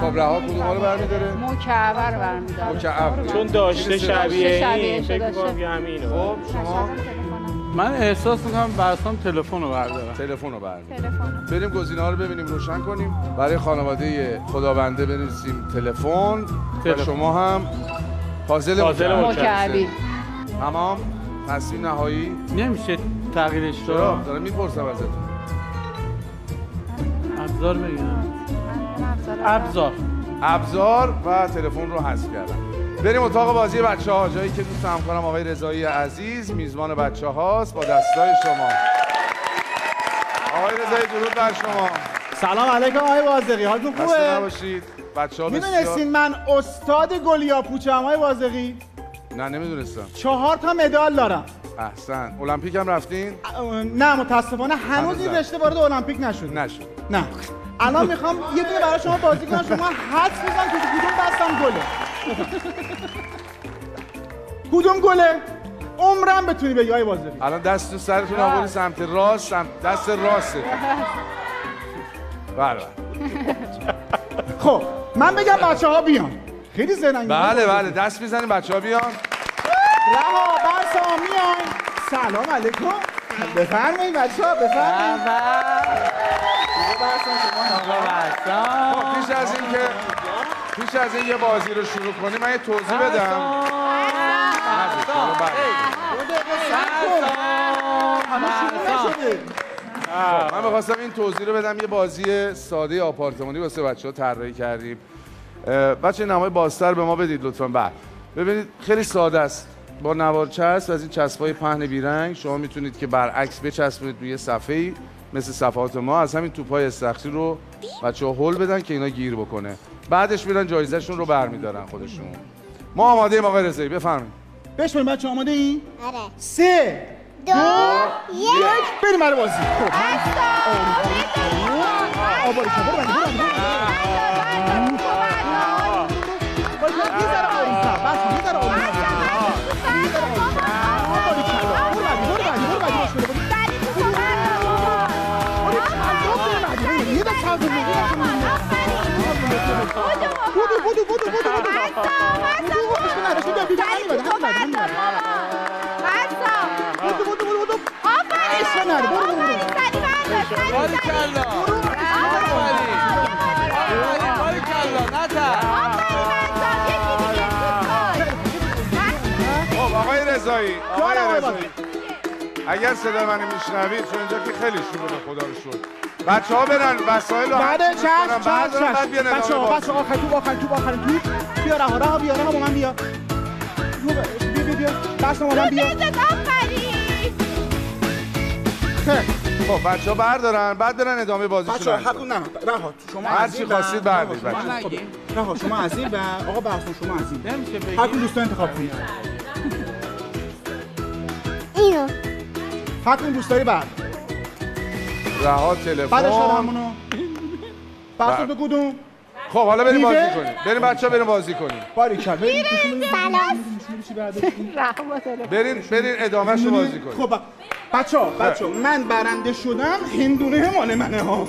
S1: خب رها کدوم ها رو برمیداره؟
S2: مکعبه رو برمیداره
S1: مکعب
S3: چون داشته شبیه این فکر که همینه.
S1: خب شما
S5: من احساس می‌کنم برسام تلفن رو بردارم.
S1: تلفن رو برمیداره بریم گزینه ها رو ببینیم روشن کنیم. برای خانواده خداونده بنویسیم تلفن. و
S3: تلفن.
S1: شما هم پازل
S3: پازل
S1: مکعب.
S2: مکعبی.
S1: تمام. تصمیم نهایی.
S5: نمیشه تغییرش
S1: چرا؟ دارم می‌پرسم ازتون.
S5: ابزار بگم ابزار
S1: ابزار و تلفن رو حذف کردم. بریم اتاق بازی بچه ها جایی که دوست همکارم آقای رضایی عزیز میزبان بچه هاست با دستای شما. آقای رضایی درود بر شما.
S9: سلام علیکم آقای وازقی حالتون خوبه؟
S1: نباشید. بچه ها بسیار
S9: من استاد گلیا پوچم آقای وازقی
S1: نه نمی‌دونستم.
S9: چهار تا مدال دارم.
S1: احسن. المپیک هم رفتین؟
S9: نه متاسفانه هنوز این. رشته وارد المپیک نشد
S1: نشد.
S9: نه. الان می‌خوام یه دونه برای شما بازی کنم. شما حدس بزن که کدوم دستم گله. کدوم گله؟ عمرم بتونی بگی آقای وازقی
S1: الان دست تو سرتون آوردی سمت راست سمت دست راسته. بله بله.
S9: خب من بگم بچه ها بیان. خیلی زرنگی.
S1: بله بله. دست می‌زنیم بچه ها بیان.
S9: رها برسا میان. سلام علیکم. بفرمایید بچه ها بفرمایید
S1: خب، پیش از این که پیش از این یه بازی رو شروع کنیم من یه توضیح بدم. بله. خب، من می‌خواستم این توضیح رو بدم یه بازی ساده آپارتمانی واسه بچه ها طراحی کردیم. بچه نمای بازتر به ما بدید لطفا. بعد ببینید خیلی ساده است. با نوار چسب از این چسبای پهن بیرنگ شما می‌تونید که برعکس بچسبونید روی صفحه ای مثل صفحات ما از همین توپای استخری رو بچه ها هل بدن که اینا گیر بکنه. بعدش میرن جایزهشون رو برمیدارن خودشون ما آماده ایم آقای رضایی بفرمایید
S9: بشماریم بچه آماده این
S7: آره
S9: سه
S7: دو یک
S9: یک بریم برای بازی خب آباری شما برو بریم، برو بریم، برو بریم. باید یه ذره آروم‌تر، بچه‌ها، یه ذره آروم‌تر. یه ذره آروم‌تر. آباری کلا. برو بریم، برو بریم، برو بریم، برو بریم. آره، تعجب
S1: اگر صدا منو میشنوید چون اینجا که خیلی شلوغه خدا رو شد بچه ها برن وسایل رو
S9: بعد چشم چشم
S1: بردارن، بعد
S9: چشم.
S1: بیان
S9: بچه
S1: ادامه
S9: ها. بچه ها آخر توپ آخر توپ آخر توپ بیا رها رها بیا رها با من بیا. بیا بیا بیا. با من بیا.
S1: خب بچه ها بردارن بعد برن ادامه بازیشون
S9: بچه ها نه رها. شما
S1: هر چی. خواستید بردارید،
S9: رها،
S1: بچه.
S9: شما- رها شما از این و آقا بحثون شما از این
S5: نمیشه
S9: هر کدوم دوستان انتخاب کنید.
S7: اینو.
S9: هر کدوم دوست داری؟ بعد
S1: رها
S9: بعدش
S1: تلفن
S9: همونو. بحث
S1: بله.
S9: تو کدوم؟
S1: خب حالا بریم؟ بازی کنیم. بریم بچه بریم بازی کنیم.
S9: باری کرد بریم بعدش؟
S1: بریم بریم ادامهش رو بازی کنیم.
S9: خب بچه ها بچه ها من برنده شدم هندونه مال منه ها.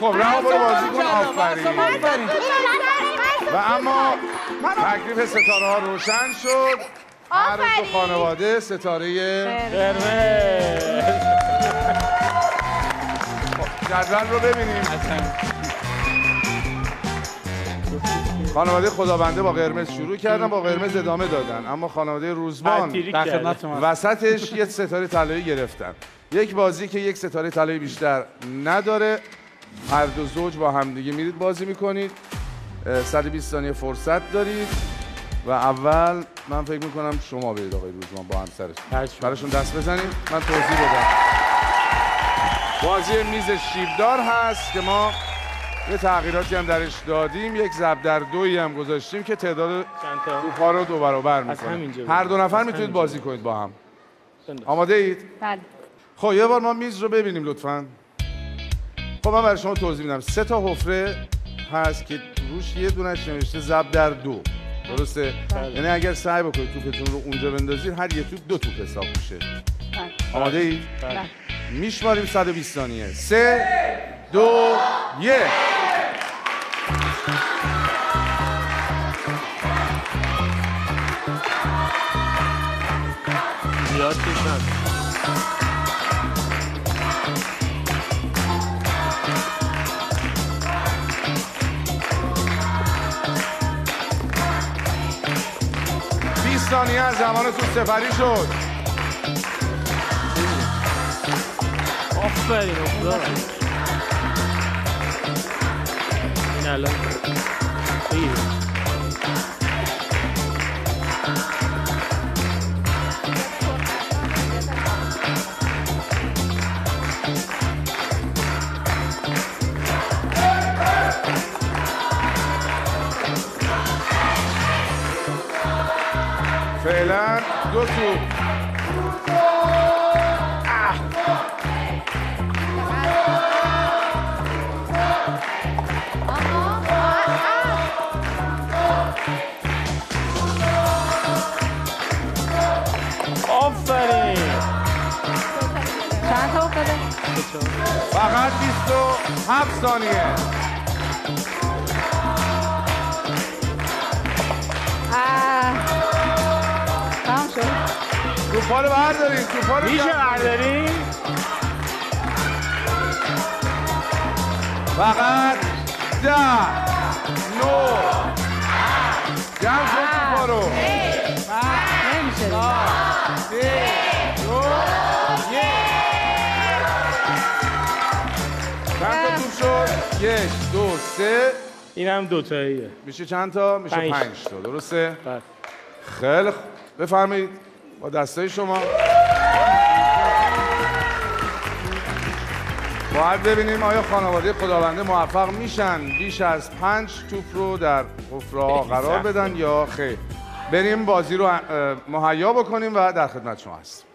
S1: خب رها برو بازی کن. آفرین. و اما تکلیف ستاره ها روشن شد. هر دو خانواده ستاره
S3: قرمز.
S1: جدول رو ببینیم. خانواده خدابنده با قرمز شروع کردن با قرمز ادامه دادن. اما خانواده روزبان وسطش یه ستاره طلایی گرفتن. یک بازی که یک ستاره طلایی بیشتر نداره. هر دو زوج با همدیگه میرید بازی می‌کنید. 120 ثانیه فرصت دارید. و اول من فکر می‌کنم شما برید آقای روزمان با همسرش
S3: چشم.
S1: براشون دست بزنید من توضیح بدم. بازی میز شیبدار هست که ما یه تغییراتی هم درش دادیم. یک ضرب در دویی هم گذاشتیم که تعداد توپ‌ها رو دو برابر می‌کنه هر دو نفر می‌تونید. بازی کنید با هم. آماده اید
S2: بله.
S1: خب یه بار ما میز رو ببینیم لطفا. خب من برای شما توضیح میدم. سه تا حفره هست که روش یه دونش نوشته ضرب در دو. درسته؟ یعنی اگر سعی بکنید توپتون رو اونجا بندازید هر یه توپ دو توپ حساب میشه.
S2: بله.
S1: آماده اید؟
S2: بله.
S1: میشماریم 120 ثانیه. سه دو یک. 20 ثانیه از زمان تو سپری شد.
S3: آفرین این الان
S1: فعلا دو توپ
S3: آفرین.
S2: چند تا افتاده؟
S1: فقط 27 ثانیه.
S2: آه.
S1: توپا رو بردارین توپا رو
S3: میشه
S1: جمع کنین.
S3: برداری؟
S1: فقط ده نو جمع شد توپا رو
S2: نمیشه
S1: چند تا توپ شد یک دو سه
S3: این هم دوتاییه
S1: میشه چند تا میشه
S3: پنج.
S1: پنج تا درسته
S3: بله.
S1: خیلی خوب بفرمایید با دستای شما. باید ببینیم آیا خانواده خداونده موفق میشن. بیش از پنج توپ رو در حفره ها قرار بدن یا خیر. بریم بازی رو مهیا بکنیم و در خدمت شما هستیم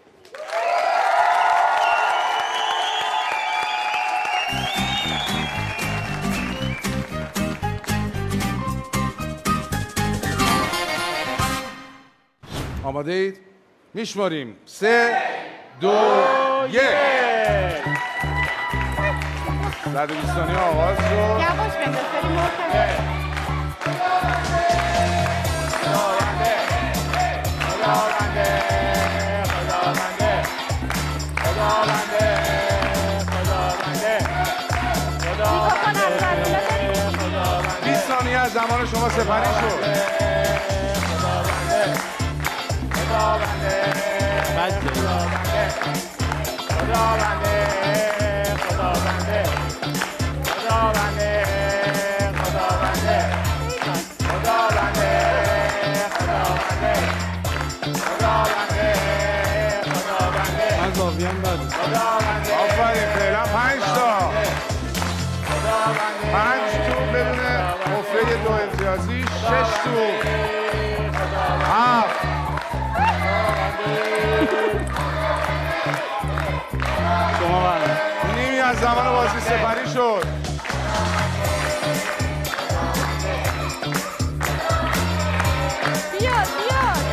S1: آماده اید؟ میشماریم. سه دو یک. 20 ثانیه آغاز شد
S4: یواش بنداز خیلی محکم میکروفون از بنداز.
S1: 20 ثانیه از زمان شما سپری شد
S5: من زاویه‌ام بده
S1: آفرین فعلا پنج تا پنج تو بدون دو امتیازی شش تو
S5: شما
S1: نیمی از زمان بازی سپری شد.
S4: بیاد بیاد.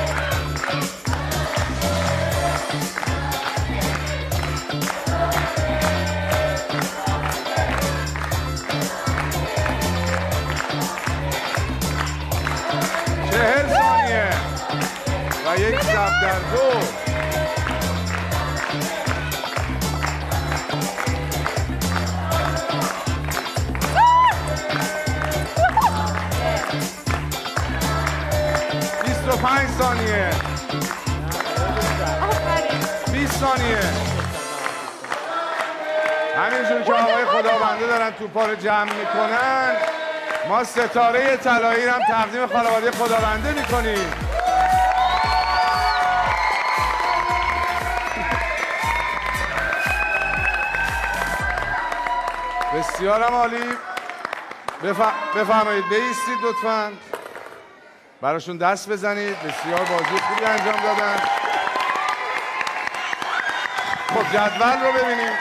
S1: چهل ثانیه. و یک ضرب در دو. پنج ثانیه. بیست ثانیه. همینجور که آقای خداونده دارن توپا رو جمع می‌کنن ما ستاره طلایی هم تقدیم خانواده خداونده می‌کنیم. بسیارم عالی. بف- بفرمایید بیستید لطفا. براشون دست بزنید. بسیار بازی خوبی انجام دادن. خب جدول رو ببینیم.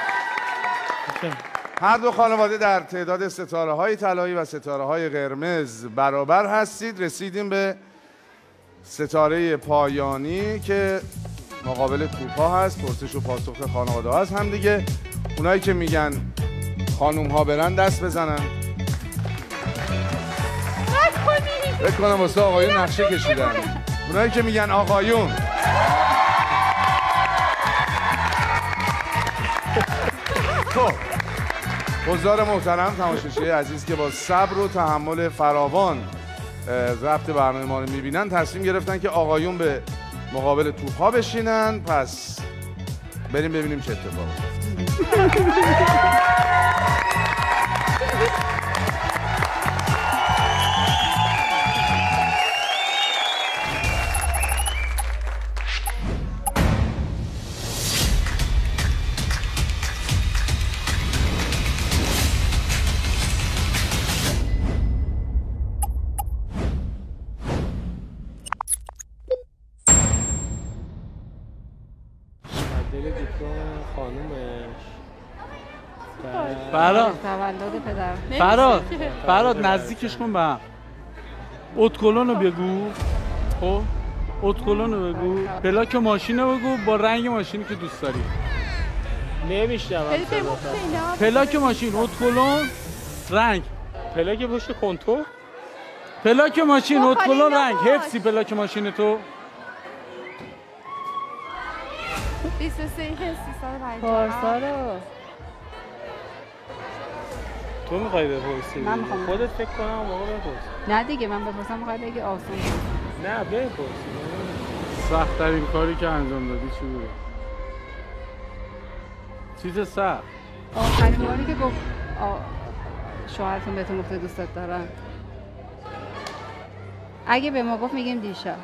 S1: هر دو خانواده در تعداد ستاره های طلایی و ستاره های قرمز برابر هستید. رسیدیم به ستاره پایانی که مقابل توپا هست. پرسش و پاسخ خانواده هست هم دیگه. اونایی که میگن خانوم ها برن دست بزنن. فکر کنم واسه آقایون نقشه کشیدن. اونایی که میگن آقایون. خب. حضار محترم تماشاچی عزیز که با صبر و تحمل فراوان ضبط برنامه ما رو می‌بینن تصمیم گرفتن که آقایون به مقابل توپها بشینن. پس بریم ببینیم چه اتفاقی
S5: فراد فراد نزدیکش کن به هم. اتکلون رو بگو. خب؟ اتکلون رو بگو. پلاک ماشین رو بگو با رنگ ماشینی که دوست داری.
S3: نمیشنم
S5: پلاک ماشین اتکلون رنگ.
S3: پلاک پشت کنتور
S5: پلاک ماشین
S4: خب،
S5: اتکلون
S4: حالا
S5: رنگ.
S4: اینا
S5: حفظی پلاک ماشین تو.
S4: 23 350
S2: پارسا رو.
S3: تو می‌خوای بپرسی
S2: من می‌خوام.
S3: خودت فکر کنم موقع بپرس
S2: نه دیگه من بپرسم می‌خوای بگی آسون
S3: نه بپرسی.
S5: سخت ترین کاری که انجام دادی چی بوده چیز سخت.
S2: آخرین باری که گفت آ- شوهرتون بهتون گفته دوستت دارم اگه به ما گفت میگیم دیشب.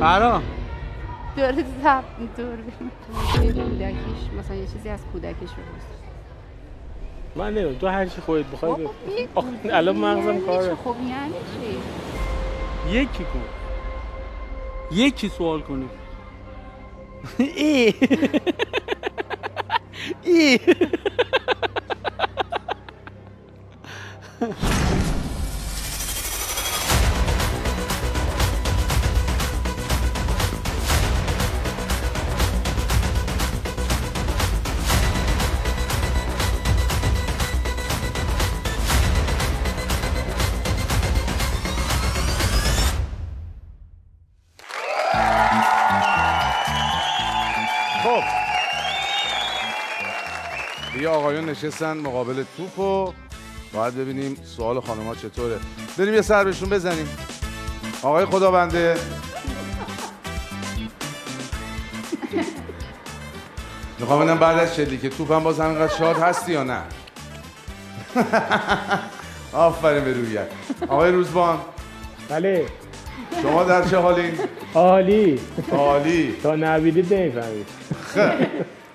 S5: فراد
S4: دور زب دور
S2: یه کودکیش مثلا یه چیزی از کودکیش بپرس
S3: من نمی‌دونم. تو هر چی خودت بخوای الان مغزم کار
S2: چی؟ خب یعنی چی؟
S5: یکی کن. یکی سوال کنی ای. ای.
S1: نشستن مقابل توپ و باید ببینیم سوال خانوما چطوره. بریم یه سر بهشون بزنیم. آقای خدابنده می‌خوام ببینم بعد از شلیک توپ هم باز همینقدر شاد هستی یا نه؟ آفرین به رویت. آقای روزبان.
S3: بله.
S1: شما در چه حالین؟
S3: عالی.
S1: عالی.
S3: تا نبیدید نمی‌فهمید.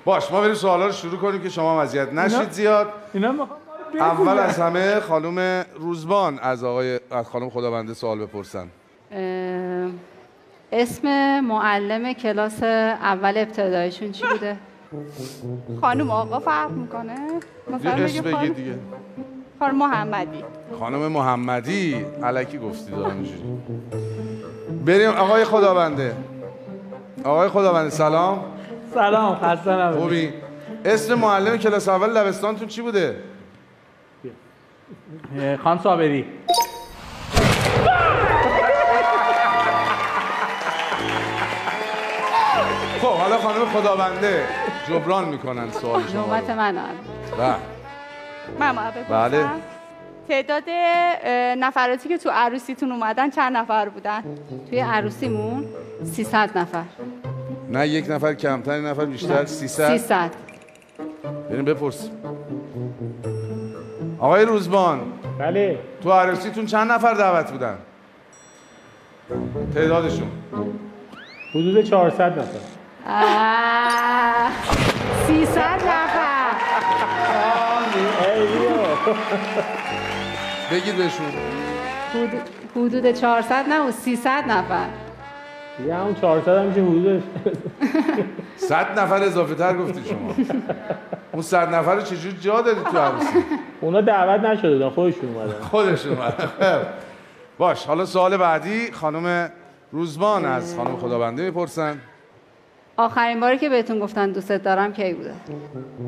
S1: باش ما بریم سوالا رو شروع کنیم که شما اذیت نشید زیاد.
S5: اینا
S1: اول از همه خانم روزبان از آقای از خانم خدابنده سوال بپرسن.
S2: اسم معلم کلاس اول ابتداییشون چی بوده؟
S4: خانم آقا فرق می‌کنه؟ مثلا
S1: اسم
S4: بگه
S1: بگید
S4: خانم
S1: دیگه.
S4: خانم محمدی.
S1: خانم محمدی؟ علکی گفتی دارم اینجوری. بریم آقای خدابنده آقای خدابنده سلام.
S5: سلام خسته نباشید
S1: خوبی اسم معلم کلاس اول لبستانتون چی بوده
S5: خان صابری
S1: خب حالا خانم خدابنده جبران می‌کنن سوال شما.
S2: نوبت من الان.
S1: بله.
S4: من بپرسم
S1: بله.
S4: تعداد نفراتی که تو عروسیتون اومدن چند نفر بودن
S2: توی عروسیمون 300 نفر
S1: نه یک نفر کمتر یک نفر بیشتر. 300
S2: 300
S1: بریم بپرسیم آقای روزبان
S3: بله.
S1: تو عروسیتون چند نفر دعوت بودن؟ تعدادشون.
S3: حدود 400 نفر.
S2: آه، 300 نفر.
S1: بگید بهشون.
S2: حدود- حدود 400 نه و 300 نفر.
S3: دیگه همون 400 هم میشه حدود
S1: صد نفر اضافه تر گفتی شما. اون صد نفر رو چجور جا دادی تو عروسی؟
S3: اونا دعوت نشده بودن خودشون اومدن.
S1: خودشون اومدن. خب. باش حالا سوال بعدی خانم روزبان از خانم خدابنده می‌پرسن.
S2: آخرین باری که بهتون گفتن دوستت دارم کی بوده؟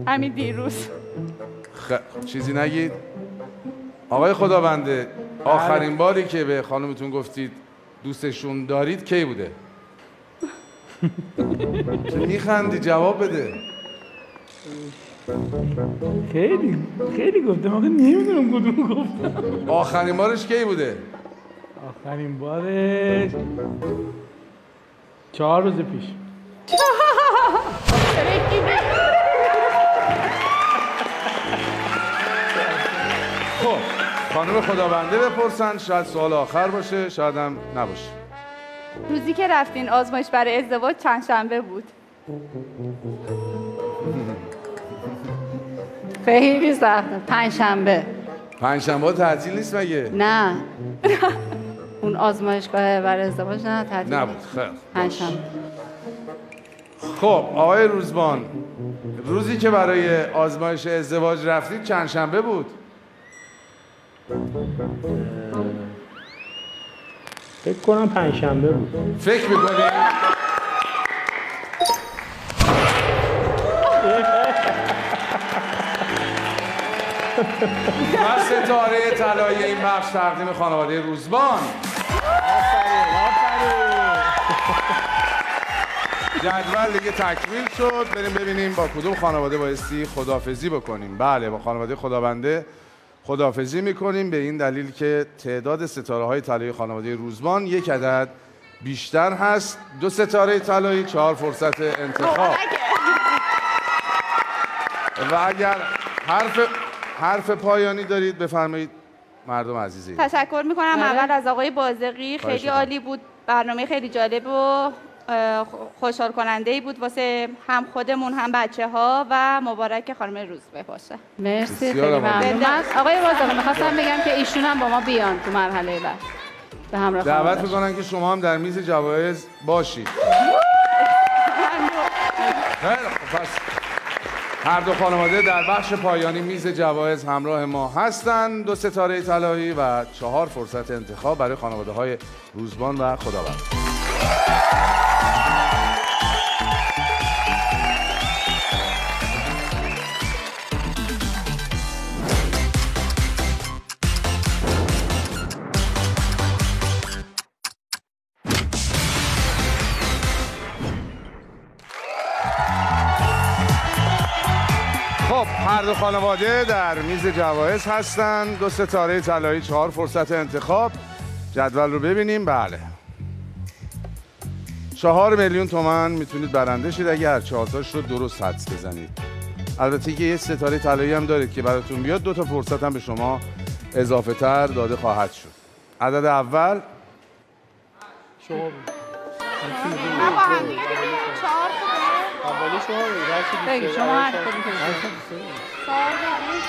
S4: همین دیروز.
S1: خ... چیزی نگید. آقای خدابنده آخرین باری که به خانمتون گفتید دوستشون دارید کی بوده؟ میخندی جواب بده.
S5: خیلی خیلی گفتم. آخه نمی‌دونم کدوم گفت.
S1: آخرین بارش کی بوده؟
S5: آخرین بارش. چهار روز پیش.
S1: خانم خدابنده بپرسن شاید سوال آخر باشه شاید هم نباشه.
S4: روزی که رفتین آزمایش برای ازدواج چند شنبه بود؟
S2: خیلی سخته پنجشنبه.
S1: پنجشنبه تعطیل نیست مگه؟
S2: نه. اون آزمایشگاه برای ازدواج نه تعطیل
S1: نبود. خیر
S2: پنجشنبه.
S1: خب آقای روزبان روزی که برای آزمایش ازدواج رفتید چند شنبه بود؟
S3: فکر کنم پنجشنبه بود.
S1: فکر می‌کنید و ستاره طلایی این بخش تقدیم خانواده روزبان. جدول دیگه تکمیل شد. بریم ببینیم با کدوم خانواده بایستی خدافزی بکنیم. بله با خانواده خدابنده خدافزی می‌کنیم به این دلیل که تعداد ستاره های طلایی خانواده روزبان یک عدد بیشتر هست. دو ستاره طلایی چهار فرصت انتخاب. و اگر حرف حرف پایانی دارید بفرمایید مردم عزیزی.
S4: تشکر می‌کنم.
S2: آره.
S4: اول از آقای بازقی خیلی. عالی بود. برنامه خیلی جالب و خوشحال کننده ای بود واسه هم خودمون هم بچه ها و مبارک خانم روزبه باشه.
S2: مرسی خیلی
S1: ممنون.
S2: ممنون من- آقای بازار می‌خواستم بگم که ایشون هم با ما بیان تو مرحله بعد. به همراه
S1: دعوت. می‌کنن که شما هم در میز جوایز باشید. پس هر دو خانواده در بخش پایانی میز جوایز همراه ما هستند دو ستاره طلایی و چهار فرصت انتخاب برای خانواده های روزبان و خداوند. هر دو خانواده در میز جوایز هستند دو ستاره طلایی چهار فرصت انتخاب. جدول رو ببینیم. بله. چهار میلیون تومن می‌تونید برنده شید اگه هر چهارتاش رو درست حدس بزنید. البته که یه ستاره طلایی هم دارید که براتون بیاد. دو تا فرصت هم به شما اضافه تر داده خواهد شد. عدد اول.
S3: شما بود
S4: من با هم دیگه بگیم چهار
S2: کدوم که
S3: هر
S2: دوست
S3: چی دوست داری.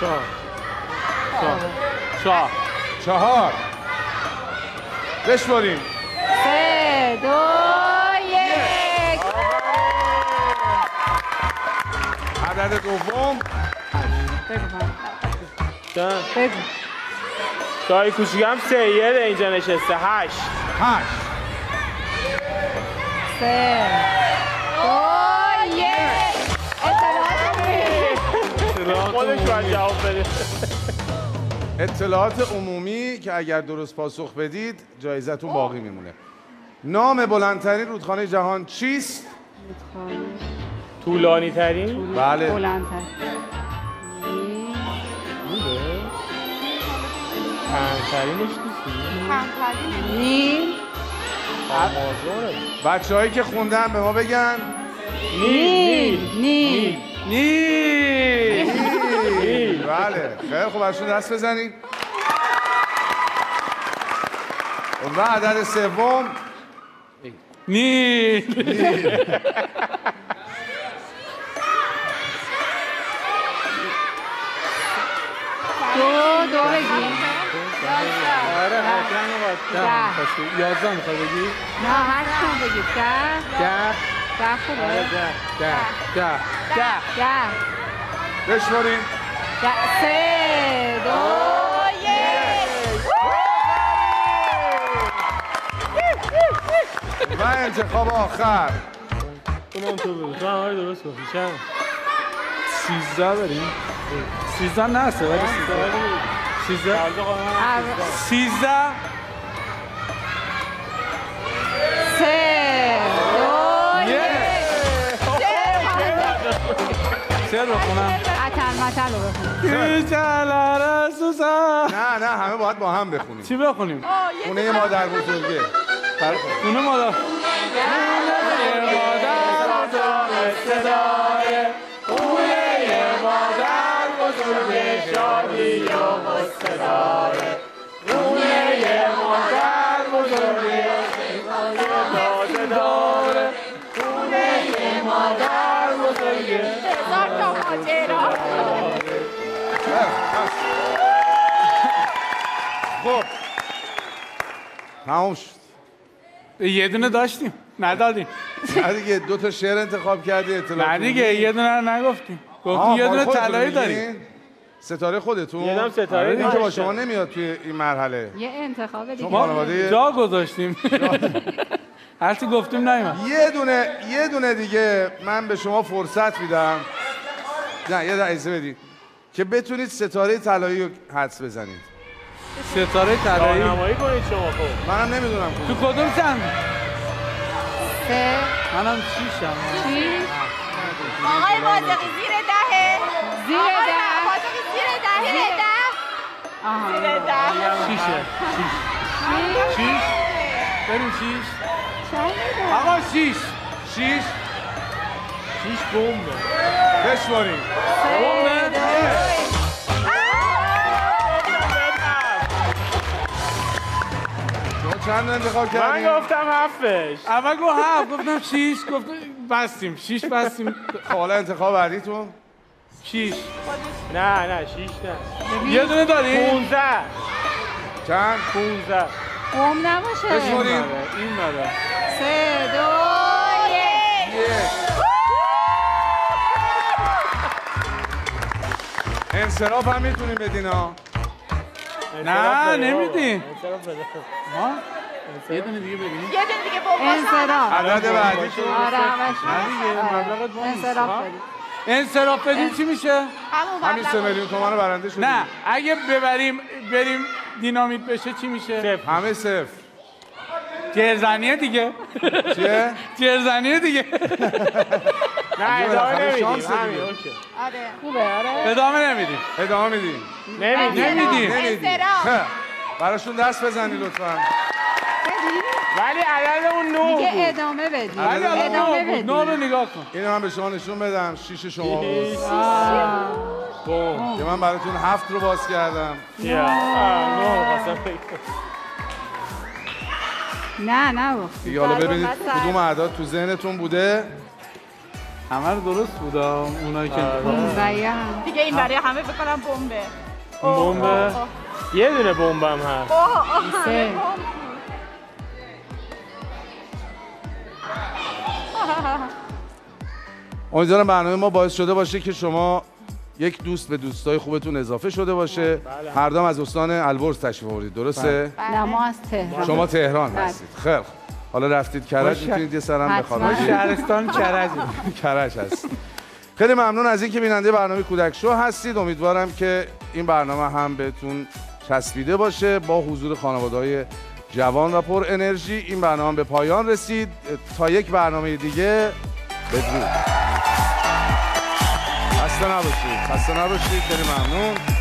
S4: چهار
S3: سه. چهار. چهار. چهار.
S1: بشماریم.
S2: سه دو یک.
S1: عدد دوم.
S2: بگو. بگو
S3: دایی کوچیکم سید اینجا نشسته. هشت.
S1: هشت.
S2: دو یک اطلاعات
S1: اطلاعات عمومی که اگر درست پاسخ بدید جایزتون باقی میمونه. نام بلندترین رودخانه جهان چیست؟
S3: طولانی ترین
S1: بله.
S2: بلندتر.
S3: پنجترینش نیستی
S4: کمترین
S2: نیل
S3: آمازونه
S1: بچه هایی که خوندن به ما بگن.
S3: نیل.
S2: نیل.
S3: نیل.
S1: بله. خیلی خوب. برشون دست بزنید و عدد سوم.
S5: نیل.
S2: دو دو بگی
S3: آره
S2: ده.
S5: یازده می‌خوای بگی؟
S2: نه هر کدوم بگید. ده.
S5: ده.
S2: ده
S3: آره
S2: خوبه
S3: ده.
S5: ده. ده.
S2: ده. ده.
S1: بشماریم
S2: ده. سه. دو.
S1: و انتخاب آخر.
S3: اونم تو بگو. تو هم آره درست گفتی. چند؟
S5: سیزده داریم. سیزده نه سه ولی سیزده
S2: اول-
S5: سیزده
S2: سه. دو یک
S5: بخونم.
S2: اتل متل رو
S1: نه نه همه باید با هم بخونیم.
S5: چی بخونیم؟
S1: خونه مادر بزرگه.
S5: خونه مادر. خونه مادر. بزرگ صدای بزرگ شادی و غصه داره خونه مادر بزرگ داده داره خونه مادر بزرگ
S4: هزار تا ماجرا
S1: خب. تمام شد
S5: یه دونه داشتیم ندادیم.
S1: نه دیگه دو تا شعر انتخاب کردی اطلاع
S5: نه دیگه یه دونه رو نگفتیم. گفتیم یه دونه طلایی؟ داریم.
S1: ستاره خودتون؟
S3: یه دم ستاره
S1: آره، که با. شما نمیاد توی این مرحله.
S2: یه انتخاب دیگه.
S5: ما
S1: خانواده-
S5: جا گذاشتیم. هرچی گفتیم نیومد.
S1: یه دونه یه دونه دیگه من به شما فرصت میدم. نه یه دقیقه بدید که بتونید ستاره طلایی رو حدس بزنید.
S5: ستاره طلایی؟
S3: راهنمایی کنید شما خب.
S1: منم نمی‌دونم
S5: تو کدوم چند؟
S2: سه.
S5: منم شیشم.
S2: شیش.
S4: آقای بازقی زیر دهه.
S2: زیر ده
S5: شیشه شیش شیش بریم شیش آقا شیش
S1: شیش
S3: شیش بمبه
S1: بشماریم شما چند انتخاب
S3: من
S1: کردید
S3: گفتم هفتش
S5: اول گفت هفت گفتم شیش گفت بستیم شیش بستیم
S1: خب حالا انتخاب بعدیتون
S5: شیش.
S3: نه نه شیش نه.
S5: یه دونه داریم
S3: پونزه.
S1: چند؟
S3: پونزه.
S2: قوم نباشه.
S1: بشماریم.
S5: این بره
S2: سه دو
S1: انصراف هم می‌تونیم بدین ها
S5: نه
S3: بده.
S5: ها یه دونه دیگه بدیم
S4: یه دونه دیگه بابا
S2: انصراف
S1: عدد بعدیتون
S2: آره همش
S5: نه دیگه مبلغ ما.
S2: انصراف بدید
S5: انصراف بدیم چی میشه؟
S1: همین سه میلیون تومن برنده شدید
S5: نه اگه ببریم بریم دینامیت بشه چی میشه؟
S1: همه صفر.
S5: جرزنیه دیگه.
S1: چیه؟
S5: جرزنیه دیگه.
S3: نه ادامه نمیدیم.
S4: آره.
S2: خوبه آره.
S5: ادامه نمیدیم.
S1: ادامه میدیم.
S3: نمیدیم.
S5: نمیدیم.
S1: خب. براشون دست بزنی لطفا.
S3: ولی عدد اون نه
S2: دیگه
S3: بود.
S2: ادامه بدید
S5: ولی الان
S2: ادامه
S5: نه بود. نه رو نگاه کن.
S1: اینو من به شما نشون بدم. شیش شما بود. که من براتون هفت رو باز کردم.
S3: نه.
S2: نه.
S1: دیگه حالا ببینید. کدوم اعداد تو ذهنتون بوده.
S5: همه رو درست بودا اونایی که
S2: هم
S4: دیگه این برای همه بکنم بمبه.
S3: بمب یه دونه بمبم هست.
S1: امیدوارم برنامه ما باعث شده باشه که شما یک دوست به دوستای خوبتون اضافه شده باشه. هر دام از استان البرز تشریف آوردید. درسته؟
S2: نه ما از تهران.
S1: شما تهران
S2: بله.
S1: هستید. خیلی خوب. حالا رفتید کرج. می‌تونید یه سرم. بخوابید.
S5: شهرستان کرج.
S1: کرج هست. خیلی ممنون از اینکه بیننده برنامه کودک شو هستید. امیدوارم که این برنامه هم بهتون چسبیده باشه با حضور خانواده های جوان و پر انرژی. این برنامه به پایان رسید. تا یک برنامه دیگه بدرود. خسته نباشید. خسته نباشید. خیلی ممنون.